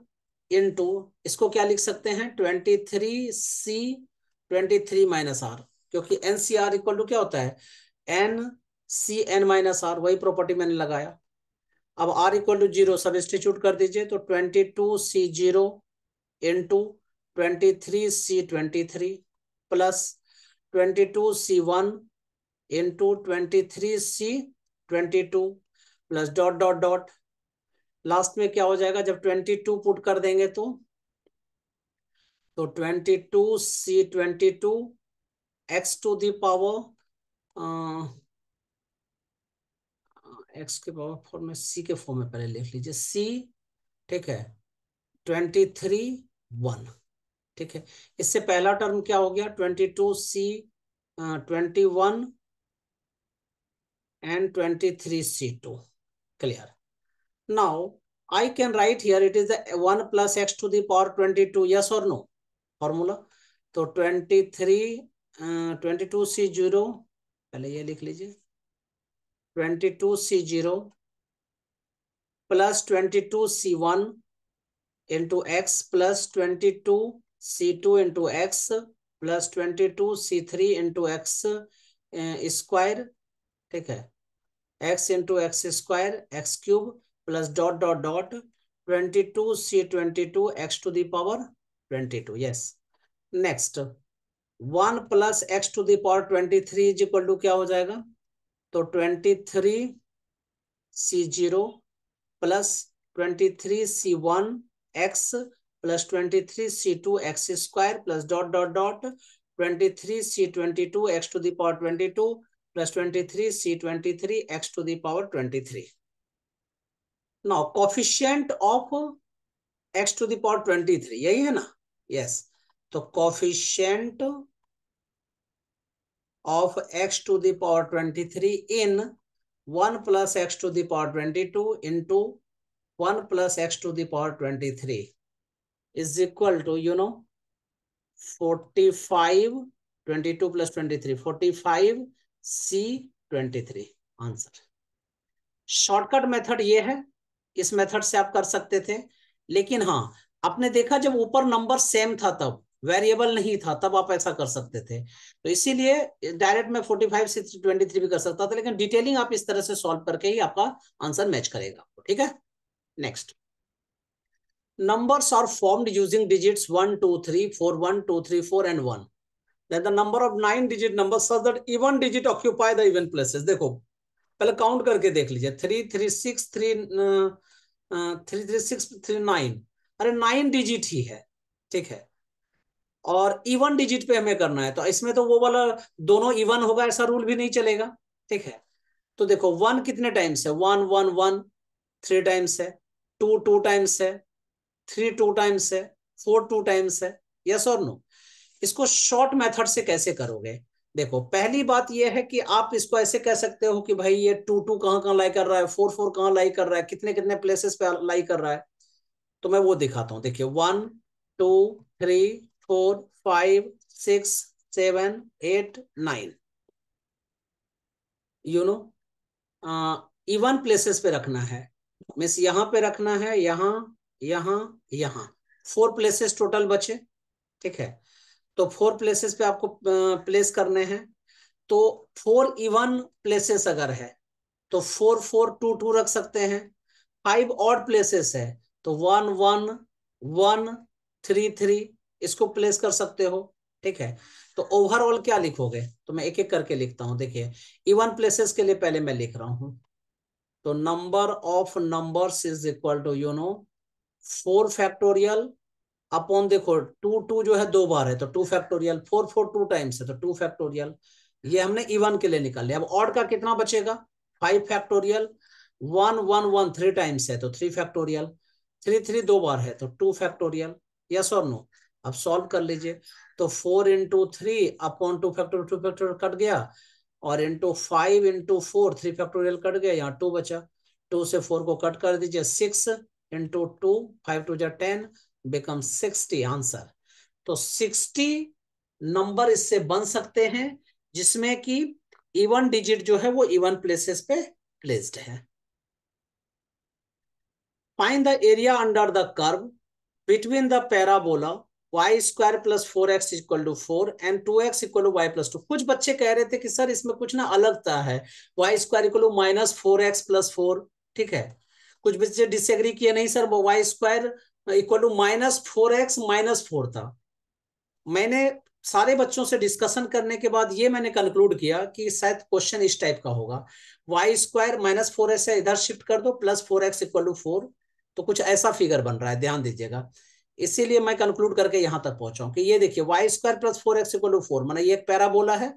[SPEAKER 1] in to इसको क्या लिख सकते हैं twenty three C twenty three minus r क्योंकि n C r equal to क्या होता है n C n minus r वही प्रॉपर्टी मैंने लगाया अब r equal to zero substitute कर दीजिए तो twenty two C zero in to twenty three C twenty three plus twenty two C one in to twenty three C twenty two plus dot dot dot last में क्या हो जाएगा जब twenty two put कर देंगे तो twenty two C twenty two x to the power x के power four में सी के फॉर्म में पहले लिख लीजिए सी ठीक है ट्वेंटी थ्री वन ठीक है इससे पहला टर्म क्या हो गया twenty two C twenty one and twenty three C two clear Now, I can write here, it is the 1 plus x to the power 22, yes or no? Formula. तो 23, twenty two C zero पहले ये लिख लीजिए twenty two C zero plus twenty two C one into x plus twenty two C two into x plus twenty two C three into x square ठीक है x into x square x cube plus dot dot dot twenty two C twenty two x to the power twenty two yes next one plus x to the power twenty three is equal to क्या हो जाएगा तो twenty three C zero plus twenty three C one x plus twenty three C two x square plus dot dot dot twenty three C twenty two x to the power twenty two plus twenty three C twenty three x to the power twenty three now coefficient of x to the power twenty three यही है ना yes yes. तो coefficient of x to the power twenty three in one plus x to the power twenty two in to one plus x to the power twenty three is equal to you know forty five twenty two plus twenty three forty five C twenty three answer shortcut method ये है इस method से आप कर सकते थे लेकिन हाँ आपने देखा जब ऊपर नंबर सेम था तब वेरिएबल नहीं था तब आप ऐसा कर सकते थे तो इसीलिए डायरेक्ट में 45 से 23 भी कर सकता था लेकिन डिटेलिंग आप इस तरह से सॉल्व करके ही आपका आंसर मैच करेगा ठीक है next numbers are formed using digits one two three four one two three four and one then the number of nine digit number such that even digit occupy the even places देखो पहले count करके देख लीजिए three three six three three three six three nine अरे nine digit ही है ठीक है और इवन डिजिट पे हमें करना है तो इसमें तो वो वाला दोनों इवन होगा ऐसा रूल भी नहीं चलेगा ठीक है तो देखो वन कितने टाइम्स है one one one three times है टू टू टाइम्स है थ्री टू टाइम्स है फोर टू टाइम्स है यस और नो इसको शॉर्ट मेथड से कैसे करोगे देखो पहली बात यह है कि आप इसको ऐसे कह सकते हो कि भाई ये टू टू कहाँ कहाँ लाई कर रहा है फोर फोर कहाँ लाई कर रहा है कितने कितने प्लेसेस पे लाई कर रहा है तो मैं वो दिखाता हूँ देखिए one two three four five six seven eight nine you know even places पे रखना है मीन्स यहाँ पे रखना है यहाँ यहाँ यहाँ फोर प्लेसेस टोटल बचे ठीक है तो फोर प्लेसेस पे आपको प्लेस करने हैं तो फोर इवन प्लेसेस अगर है तो फोर फोर टू टू रख सकते हैं फाइव और प्लेसेस है तो one one one three three इसको प्लेस कर सकते हो ठीक है तो ओवरऑल क्या लिखोगे तो मैं एक एक करके लिखता हूं देखिए इवन प्लेसेस के लिए पहले मैं लिख रहा हूं तो number of numbers is equal to you know four factorial upon देखो टू टू जो है दो बार है तो two factorial four four two times है तो टू फैक्टोरियल ये हमने इवन के लिए निकाल लिया अब ऑड का कितना बचेगा five factorial one one one three times है तो थ्री फैक्टोरियल थ्री थ्री दो बार है तो टू फैक्टोरियल यस और नो अब सॉल्व कर लीजिए तो four into three upon two factorial two factorial cut गया और into five into four three factorial cut गया यहाँ टू बचा टू से फोर को कट कर दीजिए six into two five two जा टेन बिकम सिक्सटी आंसर तो सिक्सटी नंबर इससे बन सकते हैं जिसमें कि इवन डिजिट जो है वो इवन प्लेसेस पे प्लेस्ड है find the area under the curve between the parabola Y square plus four x equal to four and two x equal to y plus two कुछ बच्चे कह रहे थे कि सर इसमें कुछ ना था है y square equal to minus four x plus four ठीक है कुछ बच्चे डिसएग्री किए नहीं sir y square equal to minus four x minus four था मैंने सारे बच्चों से डिस्कशन करने के बाद ये मैंने कंक्लूड किया कि शायद क्वेश्चन इस टाइप का होगा y square minus four x इधर शिफ्ट कर दो plus four x equal to four तो कुछ ऐसा फिगर बन रहा है ध्यान दीजिएगा इसीलिए मैं कंक्लूड करके यहां तक पहुंचा कि ये देखिए y square plus four x equal to four मैंने ये एक पैराबोला है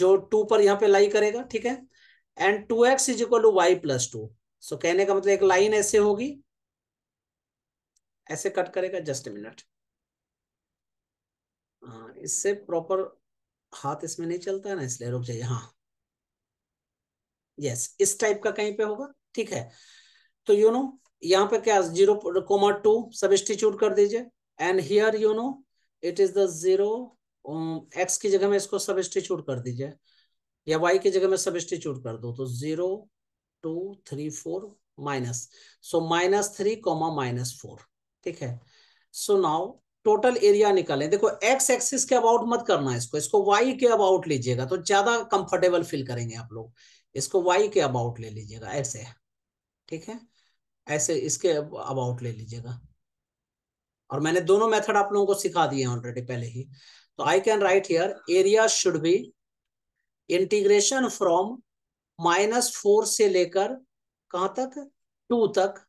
[SPEAKER 1] जो टू पर यहाँ पे लाई करेगा ठीक है and two x is equal to y plus two so कहने का मतलब एक लाइन ऐसे होगी ऐसे कट करेगा जस्ट मिनट हाँ, इससे प्रॉपर हाथ इसमें नहीं चलता है ना इसलिए रुक जाइए हाँ यस इस टाइप का कहीं पे होगा ठीक है तो यू नो यहाँ पे क्या जीरो कोमा टू सबिस्टिट्यूट कर दीजिए and here you know it is the zero x की जगह में इसको सबिस्टिट्यूट कर दीजिए या वाई की जगह में सबिस्टिट्यूट कर दो तो zero to three four minus so minus three comma minus four ठीक है सो नाउ टोटल एरिया निकालें देखो एक्स एक्सिस के अबाउट मत करना इसको इसको वाई के अबाउट लीजिएगा तो ज्यादा कंफर्टेबल फील करेंगे आप लोग इसको वाई के अबाउट ले लीजिएगा ऐसे ठीक है ऐसे इसके अबाउट ले लीजिएगा और मैंने दोनों मेथड आप लोगों को सिखा दिए ऑलरेडी पहले ही तो I can write here area should be integration from minus four से लेकर कहां तक टू तक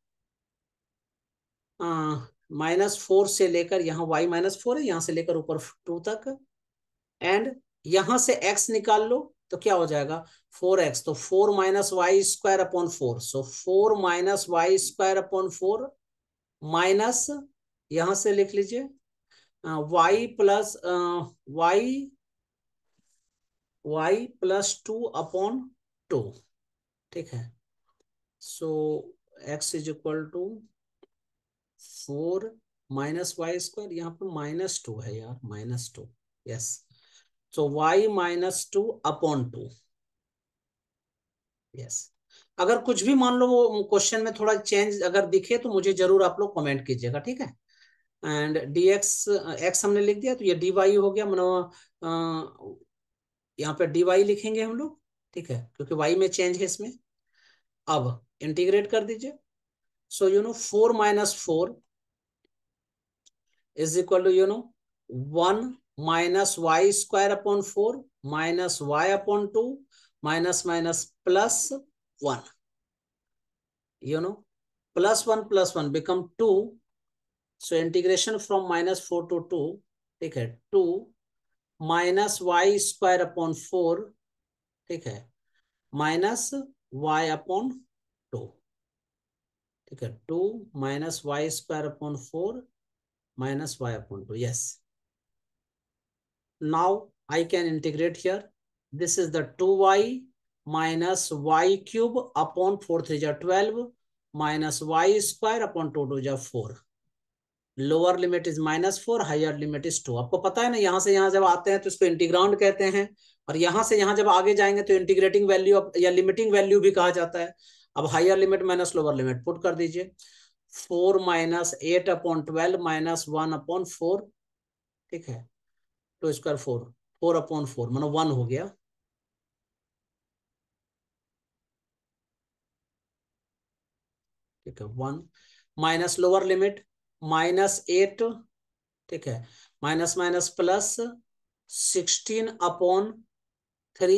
[SPEAKER 1] माइनस फोर से लेकर यहाँ वाई माइनस फोर है यहाँ से लेकर ऊपर टू तक एंड यहां से एक्स निकाल लो तो क्या हो जाएगा फोर एक्स तो four minus y square upon four so four minus y square upon four minus यहां से लिख लीजिए y plus y y plus two upon two ठीक है so x is equal to four minus y square यहाँ पर minus two है यार minus two yes so y minus two upon two yes अगर कुछ भी मान लो वो क्वेश्चन में थोड़ा चेंज अगर दिखे तो मुझे जरूर आप लोग कमेंट कीजिएगा ठीक है एंड डी एक्स एक्स हमने लिख दिया तो ये डी वाई हो गया मतलब यहाँ पे डी वाई लिखेंगे हम लोग ठीक है क्योंकि वाई में चेंज है इसमें अब इंटीग्रेट कर दीजिए So, you know, 4 minus 4 is equal to, you know, 1 minus y square upon 4 minus y upon 2 minus minus plus 1. You know, plus 1 plus 1 become 2. So, integration from minus 4 to 2, take it, 2 minus y square upon four, take it, minus y upon two. ठीक है two minus y square upon four minus y upon two yes now I can integrate here this is the two Y minus y cube upon four three जा twelve minus y square upon two two जा four lower limit is minus four higher limit is two आपको पता है ना यहाँ से यहाँ जब आते हैं तो इसको इंटीग्राउंड कहते हैं और यहाँ से यहाँ जब आगे जाएंगे तो इंटीग्रेटिंग वैल्यू या लिमिटिंग वैल्यू भी कहा जाता है अब higher limit minus lower limit put कर दीजिए four minus eight upon twelve minus one upon four ठीक है two square four four upon four मानो वन हो गया ठीक है one minus lower limit minus eight ठीक है minus minus plus sixteen upon three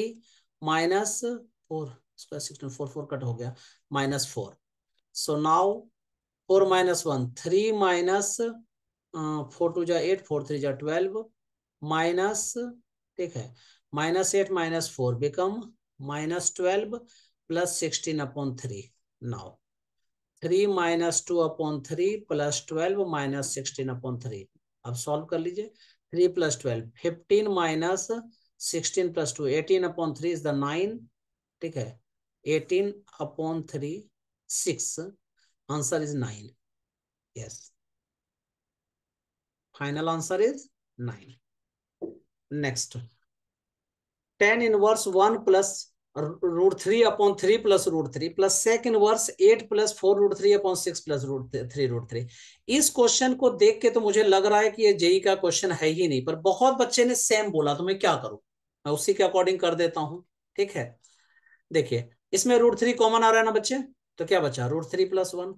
[SPEAKER 1] minus four square sixteen four four cut हो गया minus four so now four minus one three minus four two जा eight four three जा twelve minus ठीक है minus eight minus four become minus twelve plus sixteen upon three now three minus two upon three plus twelve minus sixteen upon three अब solve कर लीजिए three plus twelve fifteen minus sixteen plus two eighteen upon three is the nine ठीक है 18 upon 3, 6. Answer is 9. Yes. Final answer is 9. Next. 10 inverse 1 plus root 3 upon 3 plus root 3 plus second verse 8 plus 4 root 3 upon 6 plus root 3 root 3 इस question को देख के तो मुझे लग रहा है कि ये जेई का क्वेश्चन है ही नहीं पर बहुत बच्चे ने सेम बोला तो मैं क्या करूं मैं उसी के अकॉर्डिंग कर देता हूं ठीक है देखिए इसमें रूट थ्री कॉमन आ रहा है ना बच्चे तो क्या बचा रूट थ्री प्लस वन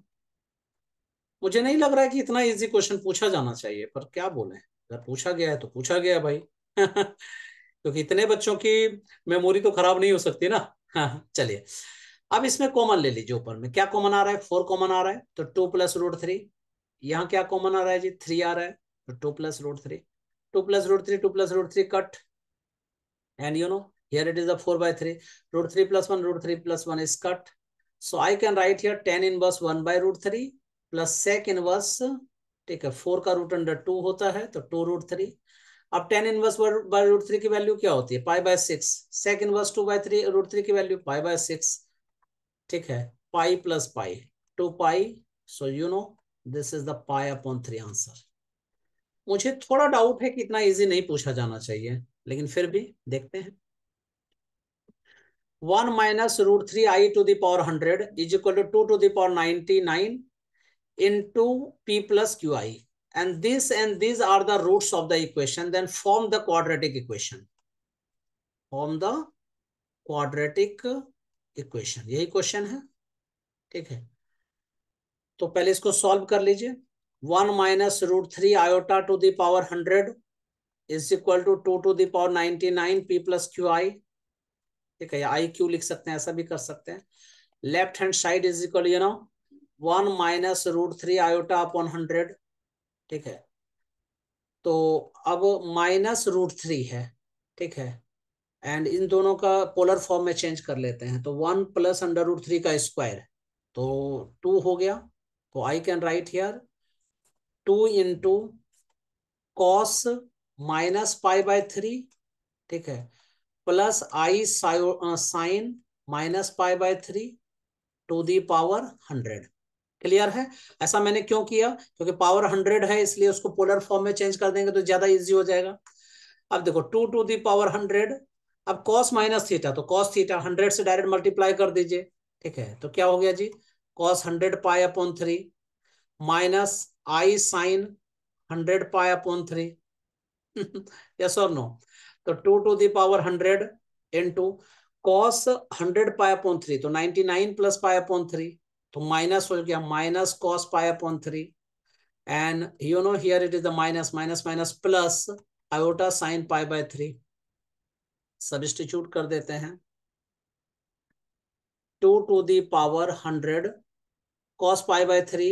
[SPEAKER 1] मुझे नहीं लग रहा है कि इतना इजी क्वेश्चन पूछा जाना चाहिए पर क्या बोले अगर पूछा गया है तो पूछा गया भाई क्योंकि इतने बच्चों की मेमोरी तो खराब नहीं हो सकती ना चलिए अब इसमें कॉमन ले लीजिए ऊपर में क्या कॉमन आ रहा है फोर कॉमन आ रहा है तो टू प्लस रूट थ्री यहाँ क्या कॉमन आ रहा है जी थ्री आ रहा है तो two plus root three two plus root three two plus root three cut and you know Here it is a 4 by 3. Root 3 plus 1, root 3 plus 1 is cut. So I can write here tan inverse 1 by root 3 plus sec inverse. ठीक है four का root under two होता है तो two root three अब tan inverse by root three की value क्या होती है pi by six sec inverse two by three root three की वैल्यू पाई बाय सिक्स ठीक है pi plus pi two pi so you know this is the pi upon three answer मुझे थोड़ा doubt है कि इतना इजी नहीं पूछा जाना चाहिए लेकिन फिर भी देखते हैं one minus root three i to the power hundred is equal to two to the power ninety nine into p plus Q i and this and this are the roots of the equation then form the quadratic equation form the quadratic equation यही question है ठीक है तो पहले इसको solve कर लीजिए one minus root three iota to the power hundred is equal to two to the power ninety nine P plus Q i ठीक है या आई क्यू लिख सकते हैं ऐसा भी कर सकते हैं left hand side is equal you know one minus root three iota upon hundred ठीक है तो अब माइनस रूट थ्री है ठीक है एंड इन दोनों का पोलर फॉर्म में चेंज कर लेते हैं तो one plus under root three का स्क्वायर तो टू हो गया तो I can write here two into cos minus pi by three ठीक है प्लस आई साइ sine minus pi by three to the power hundred clear है ऐसा मैंने क्यों किया क्योंकि पावर हंड्रेड है इसलिए उसको पोलर फॉर्म में चेंज कर देंगे तो ज्यादा इजी हो जाएगा अब देखो two to the power hundred अब कॉस माइनस थीटा तो कॉस थीटा हंड्रेड से डायरेक्ट मल्टीप्लाई कर दीजिए ठीक है तो क्या हो गया जी cos hundred pi upon three minus आई sine hundred pi upon three yes और नो तो two to the power hundred in to cos hundred pi point three तो ninety nine plus pi point three तो माइनस हो गया minus cos pi point three and you know here it is the minus minus minus plus iota sine pi by three substitute कर देते हैं two to the power hundred cos pi by three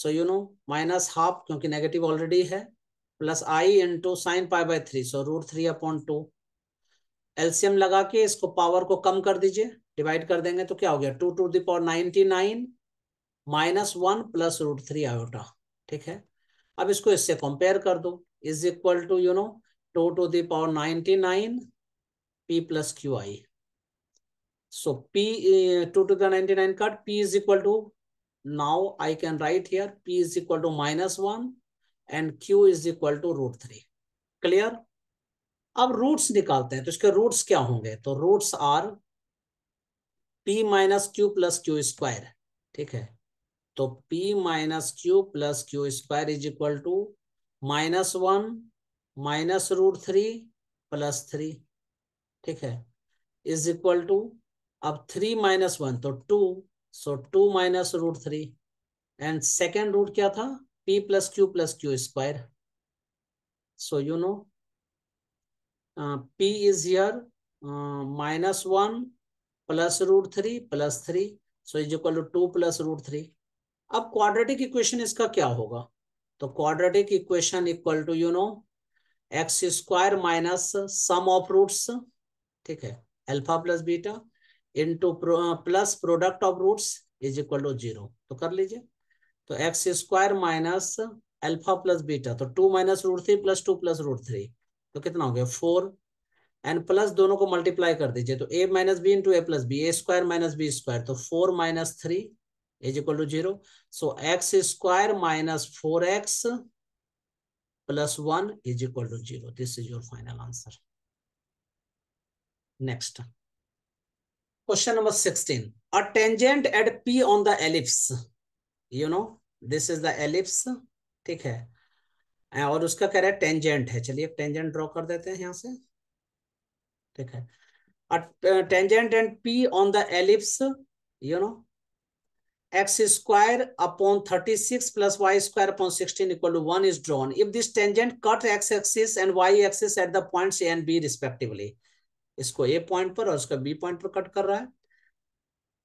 [SPEAKER 1] so you know minus half क्योंकि negative already है plus I into sine pi by three so root three upon two एल्सियम लगा के इसको power को कम कर दीजिए डिवाइड कर देंगे तो क्या हो गया two to the power ninety nine minus one plus root three iota ठीक है अब इसको इससे कंपेयर कर दो is equal to you know two to the power ninety nine P plus Q I so P two to दाइनटी nine cut P is equal to now I can write here P is equal to minus one and Q is equal to root three clear अब roots निकालते हैं तो इसके roots क्या होंगे तो roots are P minus Q plus Q square ठीक है तो p minus Q plus Q square is equal to minus one minus root three plus three ठीक है इज इक्वल टू अब थ्री माइनस वन तो two so two minus root three and second root क्या था p plus q plus q square. So you know uh, p is here uh, minus 1 plus root 3 plus 3. So is equal to 2 plus root 3. अब quadratic equation इसका क्या होगा तो quadratic equation equal to you know x square minus sum of roots ठीक है alpha plus beta into plus product of roots is equal to zero तो कर लीजिए तो X square minus alpha plus beta तो two minus root three plus two plus root three तो कितना हो गया फोर एंड प्लस दोनों को मल्टीप्लाई कर दीजिए तो ए minus B into A plus B A square minus B square तो four minus three is equal to zero so X square minus four x plus one is equal to zero this is your final answer next question number sixteen a tangent at P on the ellipse you know this is the ellipse ठीक है और उसका कह रहा है tangent है चलिए tangent draw कर देते हैं यहां से ठीक है tangent and P on the ellipse you know x square upon thirty six plus Y square upon sixteen equal to one is drawn if this tangent cut X axis and Y axis at the point A and B respectively इसको A point पर और उसका B point पर cut कर रहा है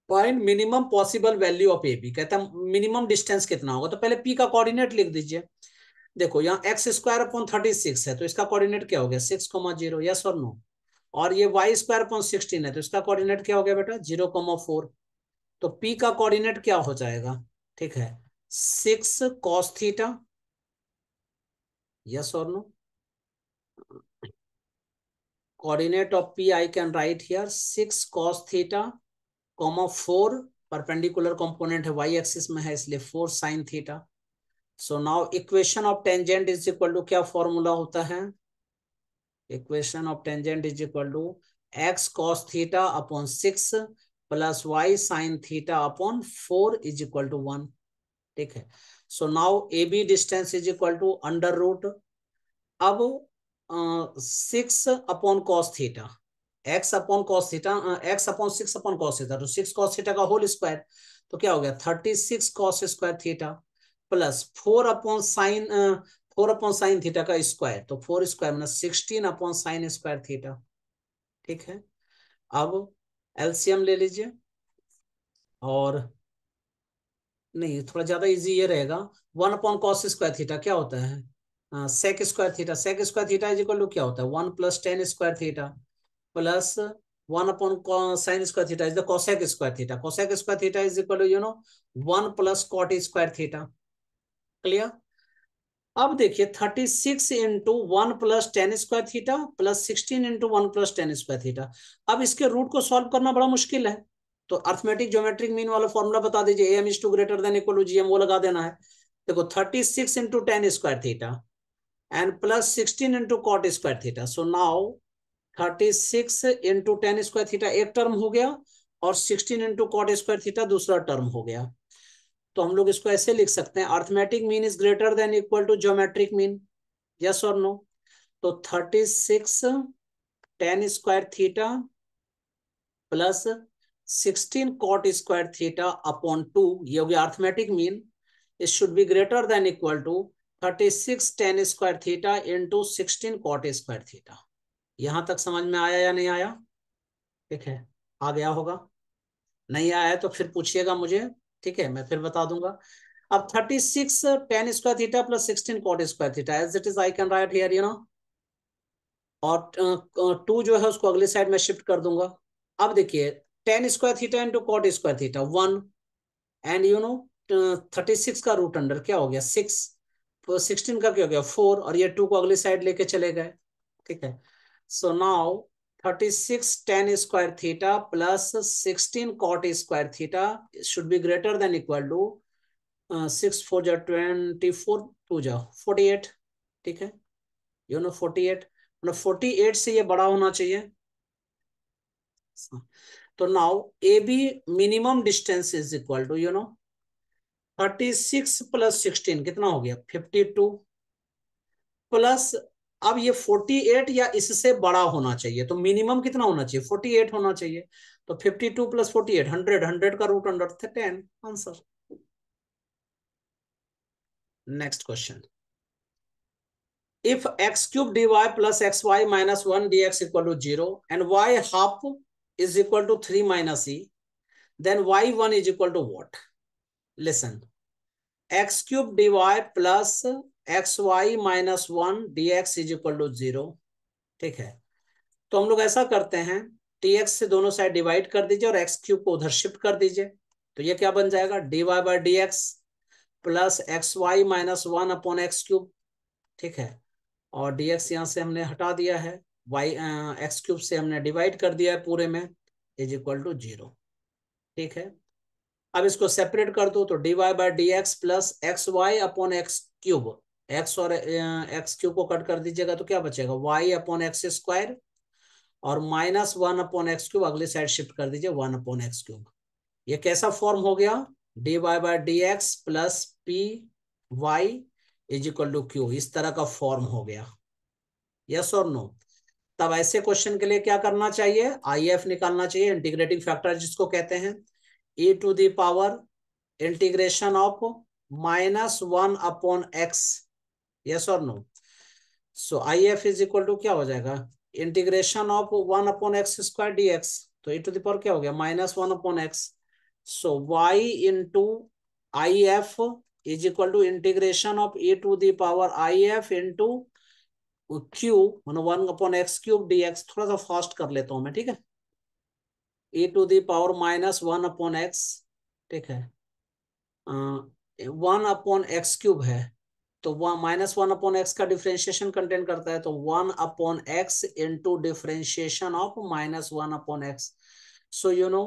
[SPEAKER 1] point minimum possible value of A B कहता है मिनिमम डिस्टेंस कितना होगा तो पहले पी का कोऑर्डिनेट लिख दीजिए देखो यहाँ X square upon thirty six है तो इसका कोऑर्डिनेट क्या हो गया सिक्स कॉमा जीरो यस और नो और ये वाई स्क्वायर अपॉन सिक्सटीन है तो इसका कोऑर्डिनेट क्या हो गया बेटा जीरो कॉमा फोर तो पी का कोऑर्डिनेट क्या हो जाएगा ठीक है सिक्स कॉस थीटा यस और no coordinate of P I can write here six cos theta comma four perpendicular component है वाई एक्सिस में है इसलिए four sign theta so now equation of tangent is equal to क्या formula होता है equation of tangent is equal to X cos theta upon six plus Y sine theta upon four is equal to one ठीक है so now A B distance is equal to under root अब six upon cos theta X upon cos theta X upon six upon cos theta तो six cos theta का whole square तो क्या हो गया thirty six cos square theta plus four upon sine four upon sine theta का square तो four square मतलब sixteen upon sine square theta ठीक है अब एलसीएम ले लीजिए और नहीं थोड़ा ज्यादा इजी ये रहेगा one upon cos square theta क्या होता है sec square theta sec square theta is equal to क्या होता है one plus tan square theta plus 1 upon sine square theta is the cosec square theta. Cosec square theta is equal to, you know, 1 plus cot square theta. Clear? अब देखिए 36 six into one plus tan square theta plus sixteen into one plus tan square theta अब इसके root को solve करना बड़ा मुश्किल है तो अर्थमेटिक ज्योमेट्रिक मीन वाला फॉर्मूला बता दीजिए A M is to greater than equal to M वो लगा देना है देखो 36 six into tan square theta and plus sixteen into cot square theta so now thirty six into tan square theta एक term हो गया और sixteen into cot square theta दूसरा टर्म हो गया तो हम लोग इसको ऐसे लिख सकते हैं arithmetic mean is greater than equal to geometric mean yes और नो तो thirty six tan square theta plus sixteen cot square theta upon two ये हो गया arithmetic mean it should be greater than equal to thirty six tan square theta into sixteen cot square theta यहां तक समझ में आया या नहीं आया ठीक है आ गया होगा नहीं आया तो फिर पूछिएगा मुझे ठीक है मैं फिर बता दूंगा अब thirty six tan square theta plus sixteen cot square theta as it is I can write here you know और टू जो है उसको अगली साइड में शिफ्ट कर दूंगा अब देखिए tan square theta into cot square theta one and you know thirty six का रूट अंडर क्या हो गया सिक्स सिक्सटीन का क्या हो गया फोर और ये टू को अगली साइड लेके चले गए ठीक है So now 36 tan square theta plus 16 cot square theta should be greater than equal to uh, 6 4 ja 24 2 ja 48 ठीक है यू नो 48 मतलब 48 से ये बड़ा होना चाहिए तो now A B minimum distance is equal to you know 36 plus 16 कितना हो गया 52 प्लस अब ये 48 या इससे बड़ा होना चाहिए तो मिनिमम कितना होना चाहिए 48 होना चाहिए तो 52 two plus forty eight hundred hundred का रूट अंडर थे ten answer next question if x cube D Y plus x Y minus one D x equal to zero and Y half is equal to three minus E then Y one is equal to what listen x cube D Y plus x Y minus one D x is equal to zero ठीक है तो हम लोग ऐसा करते हैं t x से दोनों साइड डिवाइड कर दीजिए और एक्स क्यूब को उधर शिफ्ट कर दीजिए तो ये क्या बन जाएगा D Y by D x plus x Y minus one upon x cube ठीक है और डी एक्स यहाँ से हमने हटा दिया है वाई एक्स क्यूब से हमने डिवाइड कर दिया है पूरे में इज इक्वल टू जीरो ठीक है अब इसको सेपरेट कर दो तो D Y by D x plus x Y upon x cube x और एक्स क्यूब को कट कर दीजिएगा तो क्या बचेगा वाई अपॉन एक्स स्क्वायर और minus one upon x cube अगले साइड शिफ्ट कर दीजिए वन अपॉन एक्स क्यूब ये कैसा फॉर्म हो गया D Y by D x plus P Y is equal to Q इस तरह का फॉर्म हो गया यस और नो तब ऐसे क्वेश्चन के लिए क्या करना चाहिए आई एफ निकालना चाहिए इंटीग्रेटिंग फैक्टर जिसको कहते हैं ई to the power integration of minus one upon x yes और no so I F is equal to क्या हो जाएगा integration of one upon x square D x तो इट टू दावर क्या हो गया minus one upon x so Y into I F is equal to integration of A to the power I F into Q one upon x cube D x थोड़ा सा fast कर लेता हूं मैं ठीक है ए to the power minus one upon x ठीक है वन अपॉन एक्स क्यूब है तो one minus one upon x का डिफरेंशिएशन कंटेन करता है तो one upon x into differentiation of minus one upon x so you know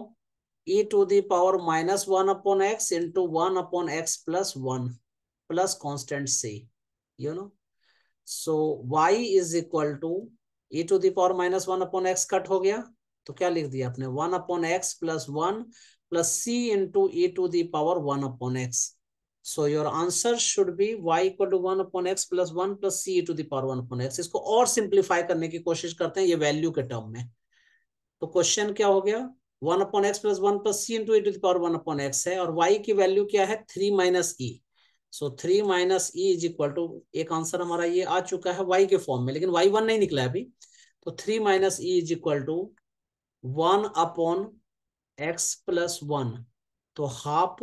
[SPEAKER 1] E to the power minus one upon x into one upon x plus one plus constant C you know so Y is equal to E to the power minus one upon x cut हो गया तो क्या लिख दिया आपने one upon x plus one plus C into E to the power one upon x so your answer should be Y equal to one upon x plus one plus C to the power one upon x इसको और simplify करने की कोशिश करते हैं ये value के term में तो क्वेश्चन क्या हो गया one upon x plus one plus C into A to the power one upon x है और वाई की वैल्यू क्या है three minus E so three minus E is equal to एक आंसर हमारा ये आ चुका है वाई के फॉर्म में लेकिन वाई वन नहीं निकला अभी तो three minus E is equal to one upon x plus one तो हाफ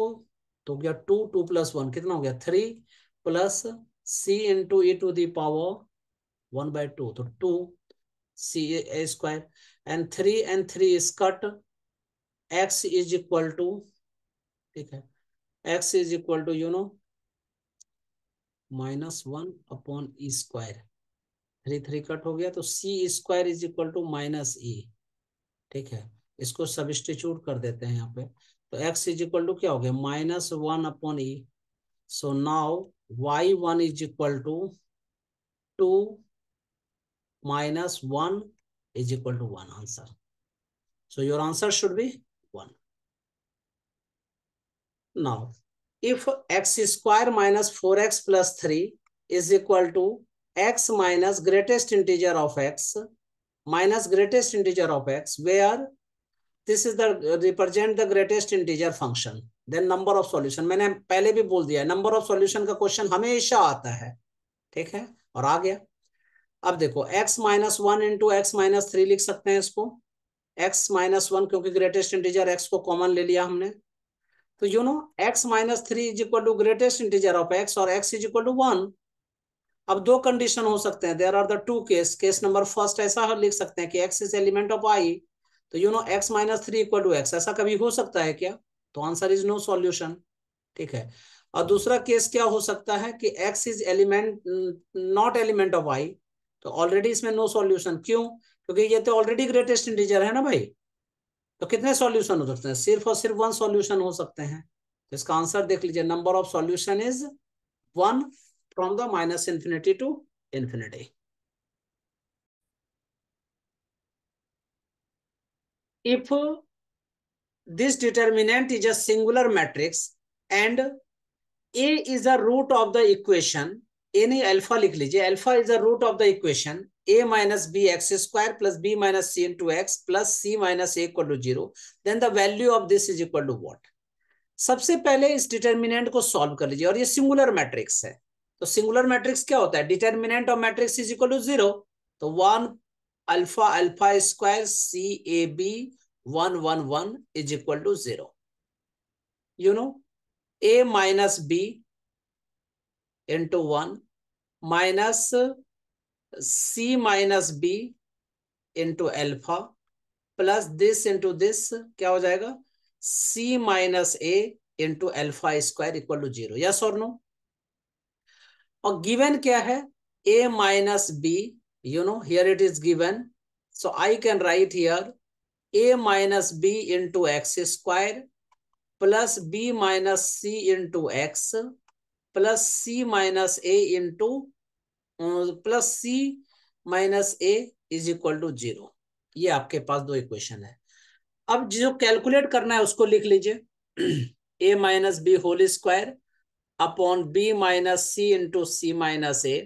[SPEAKER 1] तो गया टू टू प्लस वन कितना हो गया three plus C into A to the power one by two तो two C A square and three and three is cut x is equal to ठीक है x is equal to you know minus one upon E square three three cut हो गया तो c square is equal to minus ई ठीक है इसको substitute कर देते हैं यहाँ पे तो एक्स इज इक्वल टू क्या हो गया minus one upon e so now y one is equal to two minus one is equal to one answer so your answer should be one now if x square minus four x plus three is equal to x minus greatest integer of x minus greatest integer of x way are this is the represent the greatest integer function then number of solution मैंने पहले भी बोल दिया number of solution का question हमेशा आता है ठीक है और आ गया अब देखो x minus one into x minus three लिख सकते हैं इसको x माइनस वन क्योंकि ग्रेटेस्ट इंटीजर x को कॉमन ले लिया हमने तो you know x minus three is equal to greatest integer of x और x is equal to one अब दो कंडीशन हो सकते हैं there are the two case case number first ऐसा लिख सकते हैं कि x is element of i तो you know x minus three equal to x ऐसा कभी हो सकता है क्या तो आंसर इज नो सॉल्यूशन ठीक है और दूसरा केस क्या हो सकता है कि x is element not element of y तो ऑलरेडी इसमें नो सॉल्यूशन क्यों क्योंकि ये तो ऑलरेडी ग्रेटेस्ट इंटीजर है ना भाई तो कितने सॉल्यूशन हो सकते हैं सिर्फ और सिर्फ वन सॉल्यूशन हो सकते हैं तो इसका आंसर देख लीजिए number of solution is one from the minus infinity to infinity if this determinant is a singular matrix and a is a root of the equation any alpha likh lijiye alpha is a root of the equation a minus b x square plus b minus c into x plus c minus a equal to zero then the value of this is equal to what सबसे पहले इस determinant को solve कर लीजिए और ये singular matrix है तो सिंगुलर मैट्रिक्स क्या होता है determinant of matrix is equal to zero तो one alpha alpha square c a b one one one is equal to zero you know a minus B into one minus c minus B into alpha plus this into this क्या हो जाएगा c minus a into alpha square equal to zero yes और no और given क्या है a minus b you know here it is given so i can write here a minus b into x square plus b minus c into x plus c minus a into plus c minus a is equal to zero ये आपके पास दो equation है अब जो calculate करना है उसको लिख लीजिए a minus b whole square upon b minus c into c minus a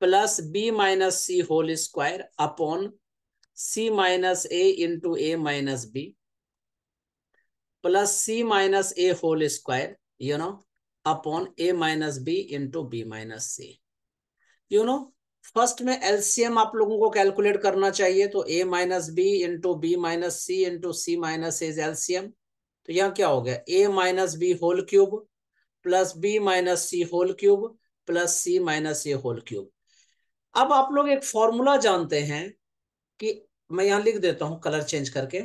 [SPEAKER 1] plus B minus c whole square upon c minus a into a minus b plus c minus a whole square you know upon a minus B into B minus c you know first में LCM आप लोगों को calculate करना चाहिए तो ए minus B into B minus c into c minus as LCM तो यहाँ क्या हो गया a minus b whole cube plus B minus c whole cube plus c minus a whole cube अब आप लोग एक फॉर्मूला जानते हैं कि मैं यहां लिख देता हूं कलर चेंज करके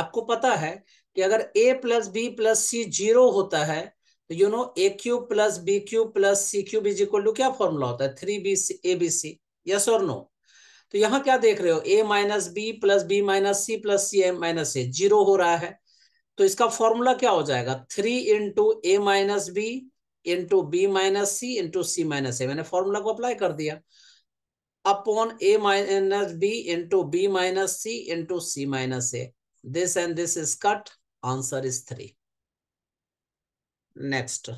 [SPEAKER 1] आपको पता है कि अगर a plus b plus c zero होता है तो you know a Q plus b Q plus c cube is equal to क्या फॉर्मूला होता है three b c a b c yes और नो तो यहां क्या देख रहे हो a minus b plus B minus c plus c a minus a zero हो रहा है तो इसका फॉर्मूला क्या हो जाएगा three into a minus B into B minus c into c minus a मैंने फॉर्मूला को अप्लाई कर दिया upon a minus B into B minus c into c minus a this and this is cut answer is three next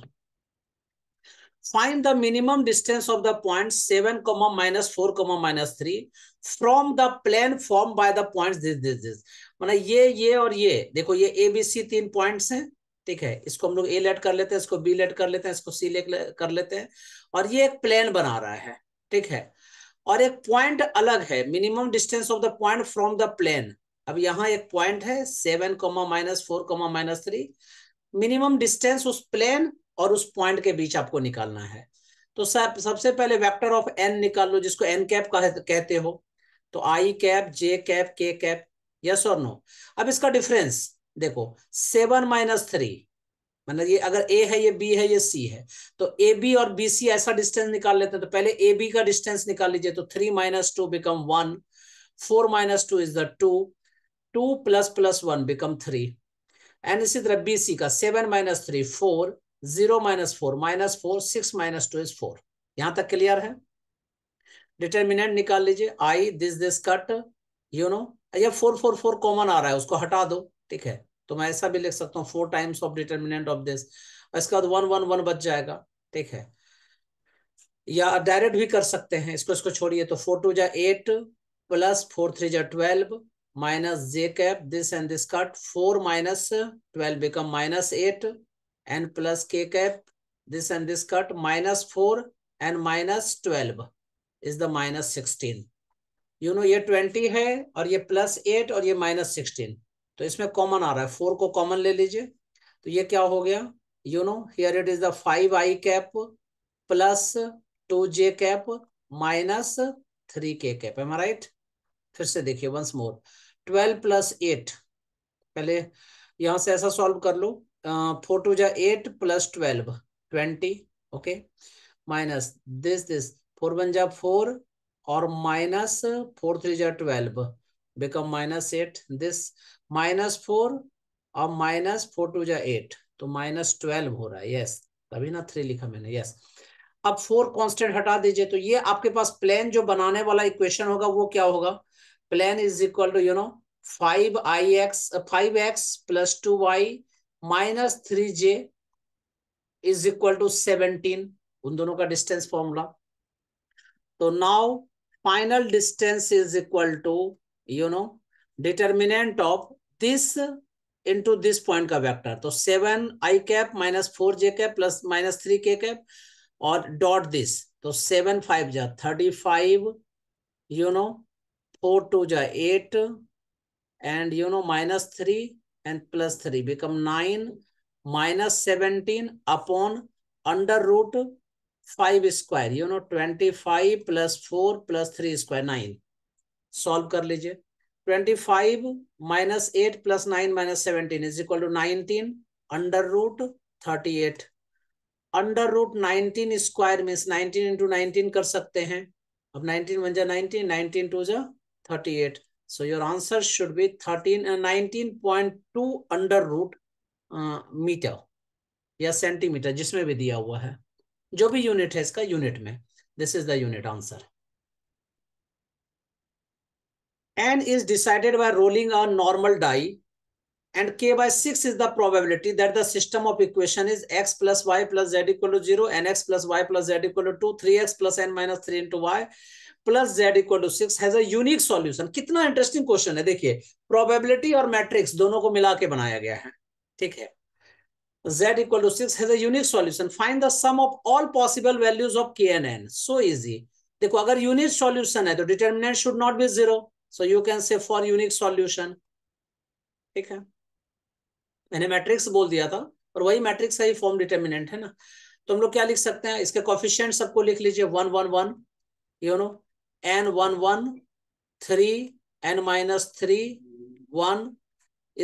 [SPEAKER 1] find the minimum distance of the point seven comma minus four comma minus three from the plane form by the point this this this मतलब ये ये और ये देखो ये ए b C तीन points हैं ठीक है इसको हम लोग ए लेट कर लेते हैं इसको बी लेट कर लेते हैं इसको सी लेट कर लेते हैं और ये एक प्लेन बना रहा है ठीक है और एक पॉइंट अलग है minimum distance of the point from the plane अब यहाँ एक पॉइंट है seven comma minus four comma minus three minimum distance उस प्लेन और उस पॉइंट के बीच आपको निकालना है तो सब सबसे पहले वेक्टर ऑफ एन निकाल लो जिसको एन कैप कहते हो तो i cap j cap k cap yes और नो अब इसका डिफरेंस देखो सेवन माइनस थ्री मतलब ये अगर ए है ये बी है ये सी है तो ए बी और बी सी ऐसा डिस्टेंस निकाल लेते हैं तो पहले ए बी का डिस्टेंस निकाल लीजिए तो three minus two become one four minus two is the two two plus plus one become three and इसी तरह बी सी का seven minus three four zero minus four minus four six minus two is four यहां तक clear है determinant निकाल लीजिए I this this cut you know या four four four common आ रहा है उसको हटा दो ठीक है तो मैं ऐसा भी लिख सकता हूँ four times of determinant of this इसके बाद वन वन वन बच जाएगा ठीक है या डायरेक्ट भी कर सकते हैं इसको इसको छोड़िए तो फोर टू जा एट प्लस फोर थ्री जा twelve minus J cap this and this cut four minus twelve become minus eight and plus के cap this and this cut minus four and minus twelve is the minus sixteen you know ये twenty है और ये plus eight और ये minus sixteen तो इसमें common आ रहा है फोर को कॉमन ले लीजिए तो ये क्या हो गया you know here it is the five I cap plus two J cap minus three के कैप एम राइट फिर से देखिए once more twelve plus eight पहले यहां से ऐसा सॉल्व कर लो फोर टू जा eight plus twelve twenty okay minus this this four one जा फोर और माइनस फोर थ्री जा twelve become minus eight this minus four और माइनस फोर टू जो एट तो माइनस ट्वेल्व हो रहा है यस तभी ना थ्री लिखा मैंने यस अब फोर कांस्टेंट हटा दीजिए तो ये आपके पास प्लेन जो बनाने वाला इक्वेशन होगा वो क्या होगा plane is equal to you know five i x five x plus two Y minus three j is equal to seventeen उन दोनों का डिस्टेंस फॉर्मूला तो now final distance is equal to you know determinant of this into this point का vector तो seven i cap minus four j cap plus minus three के cap और dot this तो seven five जा thirty five you know four two जा eight and you know minus three and plus three become nine minus seventeen upon under root five square you know twenty five plus four plus three square nine solve कर लीजिए 25 minus 8 plus 9 minus 17 is equal to 19 under root 38 under root nineteen square means nineteen into nineteen कर सकते हैं अब nineteen one जा nineteen nineteen two जा thirty eight so your answer should be thirteen nineteen point two under root metre या centimetre जिसमें भी दिया हुआ है जो भी यूनिट है इसका यूनिट में this is the unit answer n is decided by rolling a normal die and k by 6 is the probability that the system of equation is x plus y plus z equal to 0 and x plus y plus z equal to 2 3x plus n minus 3 into y plus z equal to 6 has a unique solution कितना interesting question है देखिए probability और matrix दोनों को मिला के बनाया गया है ठीक है z equal to 6 has a unique solution find the sum of all possible values of k and n so easy देखो अगर यूनिक सॉल्यूशन है तो determinant should not be zero so you can say for unique solution ठीक है मैंने matrix बोल दिया था और वही मैट्रिक्स है ही फॉर्म डिटर्मिनेंट है ना तो हम लोग क्या लिख सकते हैं इसके कॉफिशियंट सबको लिख लीजिए one one one you know n one one three n minus three one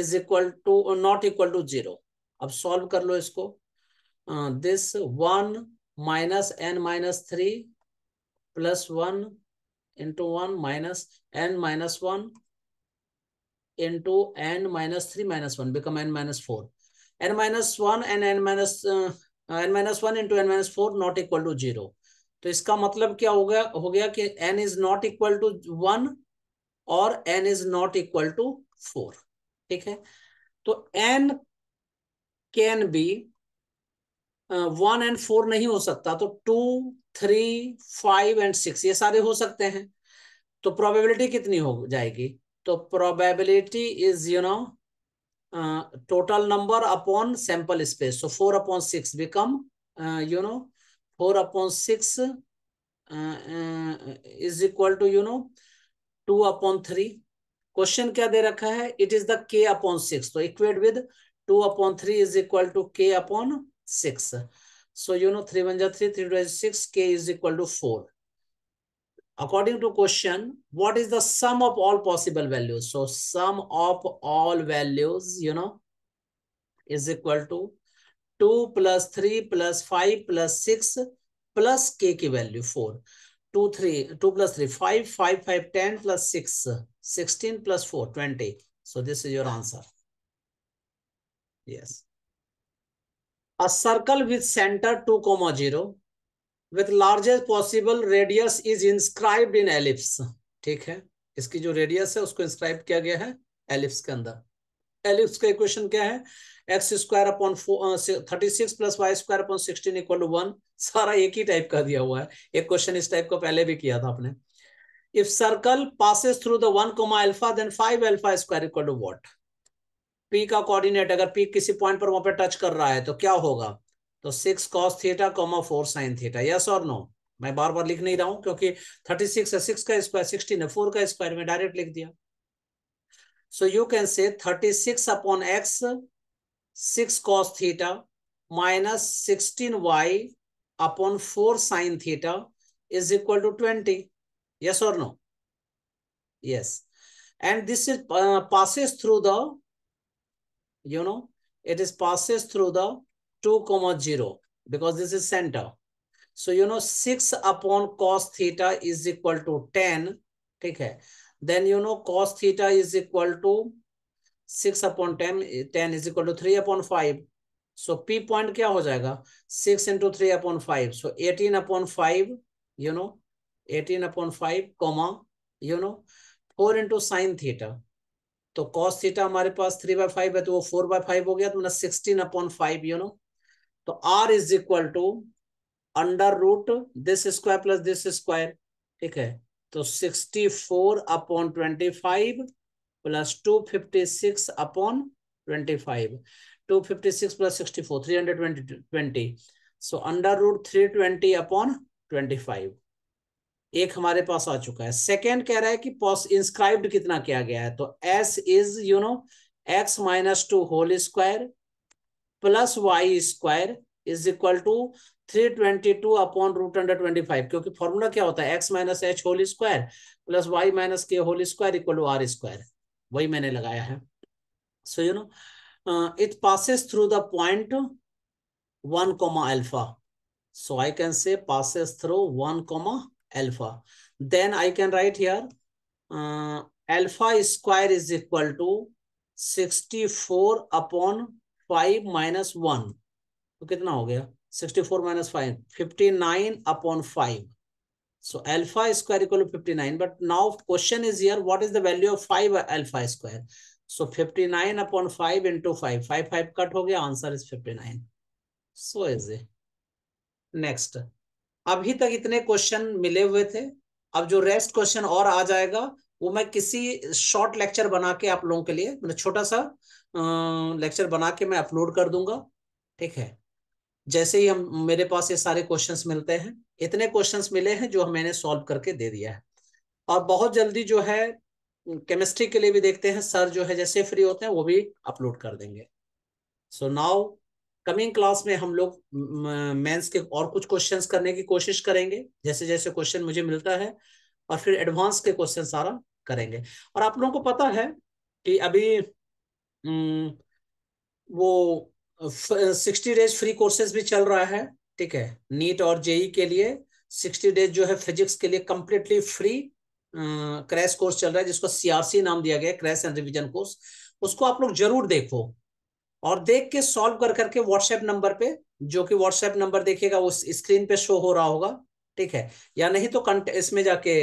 [SPEAKER 1] is equal to not equal to zero अब सॉल्व कर लो इसको this one minus n minus three plus one into one minus n minus one into n minus three minus one become n minus four. n minus one and n minus uh, n minus one into n minus four not equal to zero. तो इसका मतलब क्या हो गया हो गया कि n is not equal to one और n is not equal to four. ठीक है तो n can be one and four नहीं हो सकता तो two three five and six ये सारे हो सकते हैं तो प्रोबेबिलिटी कितनी हो जाएगी तो probability is you know total number upon sample space so four upon six become you know four upon six is equal to you know two upon three question क्या दे रखा है it is the k upon six तो equate with two upon three is equal to k upon six So you know 3 1 3, 3 2 6, k is equal to 4. According to question, what is the sum of all possible values? So sum of all values, you know, is equal to 2 plus 3 plus 5 plus 6 plus k value 4. 2, 3, 2 plus 3, 5, 5, 5, 10 plus 6, 16 plus 4, 20. So this is your answer. Yes. a circle with center 2 comma 0 with largest possible radius is inscribed in ellipse ठीक है इसकी जो radius है उसको inscribe किया गया है ellipse के अंदर एलिप्स का इक्वेशन क्या है x square upon thirty six plus Y square upon sixteen equal to one सारा एक ही टाइप का दिया हुआ है एक क्वेश्चन इस टाइप का पहले भी किया था आपने if circle passes through the one comma alpha then five alpha square equal to what P का कोऑर्डिनेट अगर पी किसी पॉइंट पर वहां पे टच कर रहा है तो क्या होगा तो six cos theta comma four sign theta yes और नो मैं बार बार लिख नहीं रहा हूं क्योंकि थर्टी सिक्स है सिक्स का स्क्वायर सिक्सटीन है फोर का स्क्वायर में डायरेक्ट लिख दिया so you can say thirty six upon x six cos theta minus sixteen y upon four sign theta is equal to twenty yes और no yes and this is passes through the you know it is passes through the 2 comma 0 because this is center so you know 6 upon cos theta is equal to 10 ठीक है then you know cos theta is equal to 6 upon 10 10 is equal to 3 upon 5 so p point क्या हो जाएगा 6 into 3 upon 5 so 18 upon 5 you know 18 upon 5 comma you know 4 into sine theta तो cos theta हमारे पास three by five है तो वो four by five हो गया तो मतलब sixteen upon five you know तो r is equal to under root this square plus this square ठीक है तो sixty four upon twenty five plus two fifty six upon twenty five two fifty six plus sixty four three hundred twenty twenty so under root three twenty upon twenty five एक हमारे पास आ चुका है second कह रहा है कि POS inscribed कितना किया गया है तो S is you know x minus two whole square plus Y square is equal to three twenty two upon root under twenty five क्योंकि फॉर्मूला क्या होता है x minus h whole square plus y minus k whole square equal to r square वही मैंने लगाया है so you know it passes through the point one comma alpha so I can say passes through one coma alpha. Then I can write here uh, alpha square is equal to 64 upon 5 minus 1. Okay, कितना हो गया 64 minus 5, 59 upon 5. So alpha square equal to 59. But now question is here, what is the value of 5 alpha square? So 59 upon 5 into 5. 5, 5 cut ho gaya, answer is 59. So easy. Next. अभी तक इतने question मिले हुए थे अब जो rest question और आ जाएगा वो मैं किसी शॉर्ट लेक्चर बना के आप लोगों के लिए मतलब छोटा सा लेक्चर बना के मैं अपलोड कर दूंगा ठीक है जैसे ही हम मेरे पास ये सारे क्वेश्चंस मिलते हैं इतने क्वेश्चंस मिले हैं जो मैंने सॉल्व करके दे दिया है और बहुत जल्दी जो है केमिस्ट्री के लिए भी देखते हैं सर जो है जैसे फ्री होते हैं वो भी अपलोड कर देंगे सो नाउ कमिंग क्लास में हम लोग मेंस के और कुछ क्वेश्चंस करने की कोशिश करेंगे जैसे जैसे क्वेश्चन मुझे मिलता है और फिर एडवांस के क्वेश्चन सारा करेंगे और आप लोगों को पता है कि अभी वो सिक्सटी डेज फ्री कोर्सेज भी चल रहा है ठीक है नीट और जेई e के लिए सिक्सटी डेज जो है फिजिक्स के लिए कंप्लीटली फ्री क्रैश कोर्स चल रहा है जिसको सीआरसी नाम दिया गया क्रैश एंड रिविजन कोर्स उसको आप लोग जरूर देखो और देख के सॉल्व कर करके व्हाट्सएप नंबर पे जो कि व्हाट्सएप नंबर देखिएगा उस स्क्रीन पे शो हो रहा होगा ठीक है या नहीं तो इसमें जाके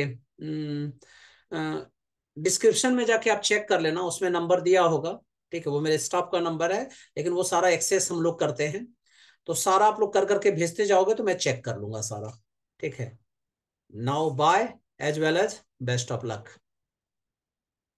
[SPEAKER 1] डिस्क्रिप्शन हम्म, में जाके आप चेक कर लेना उसमें नंबर दिया होगा ठीक है वो मेरे स्टाफ का नंबर है लेकिन वो सारा एक्सेस हम लोग करते हैं तो सारा आप लोग कर करके भेजते जाओगे तो मैं चेक कर लूंगा सारा ठीक है now bye as well as best of luck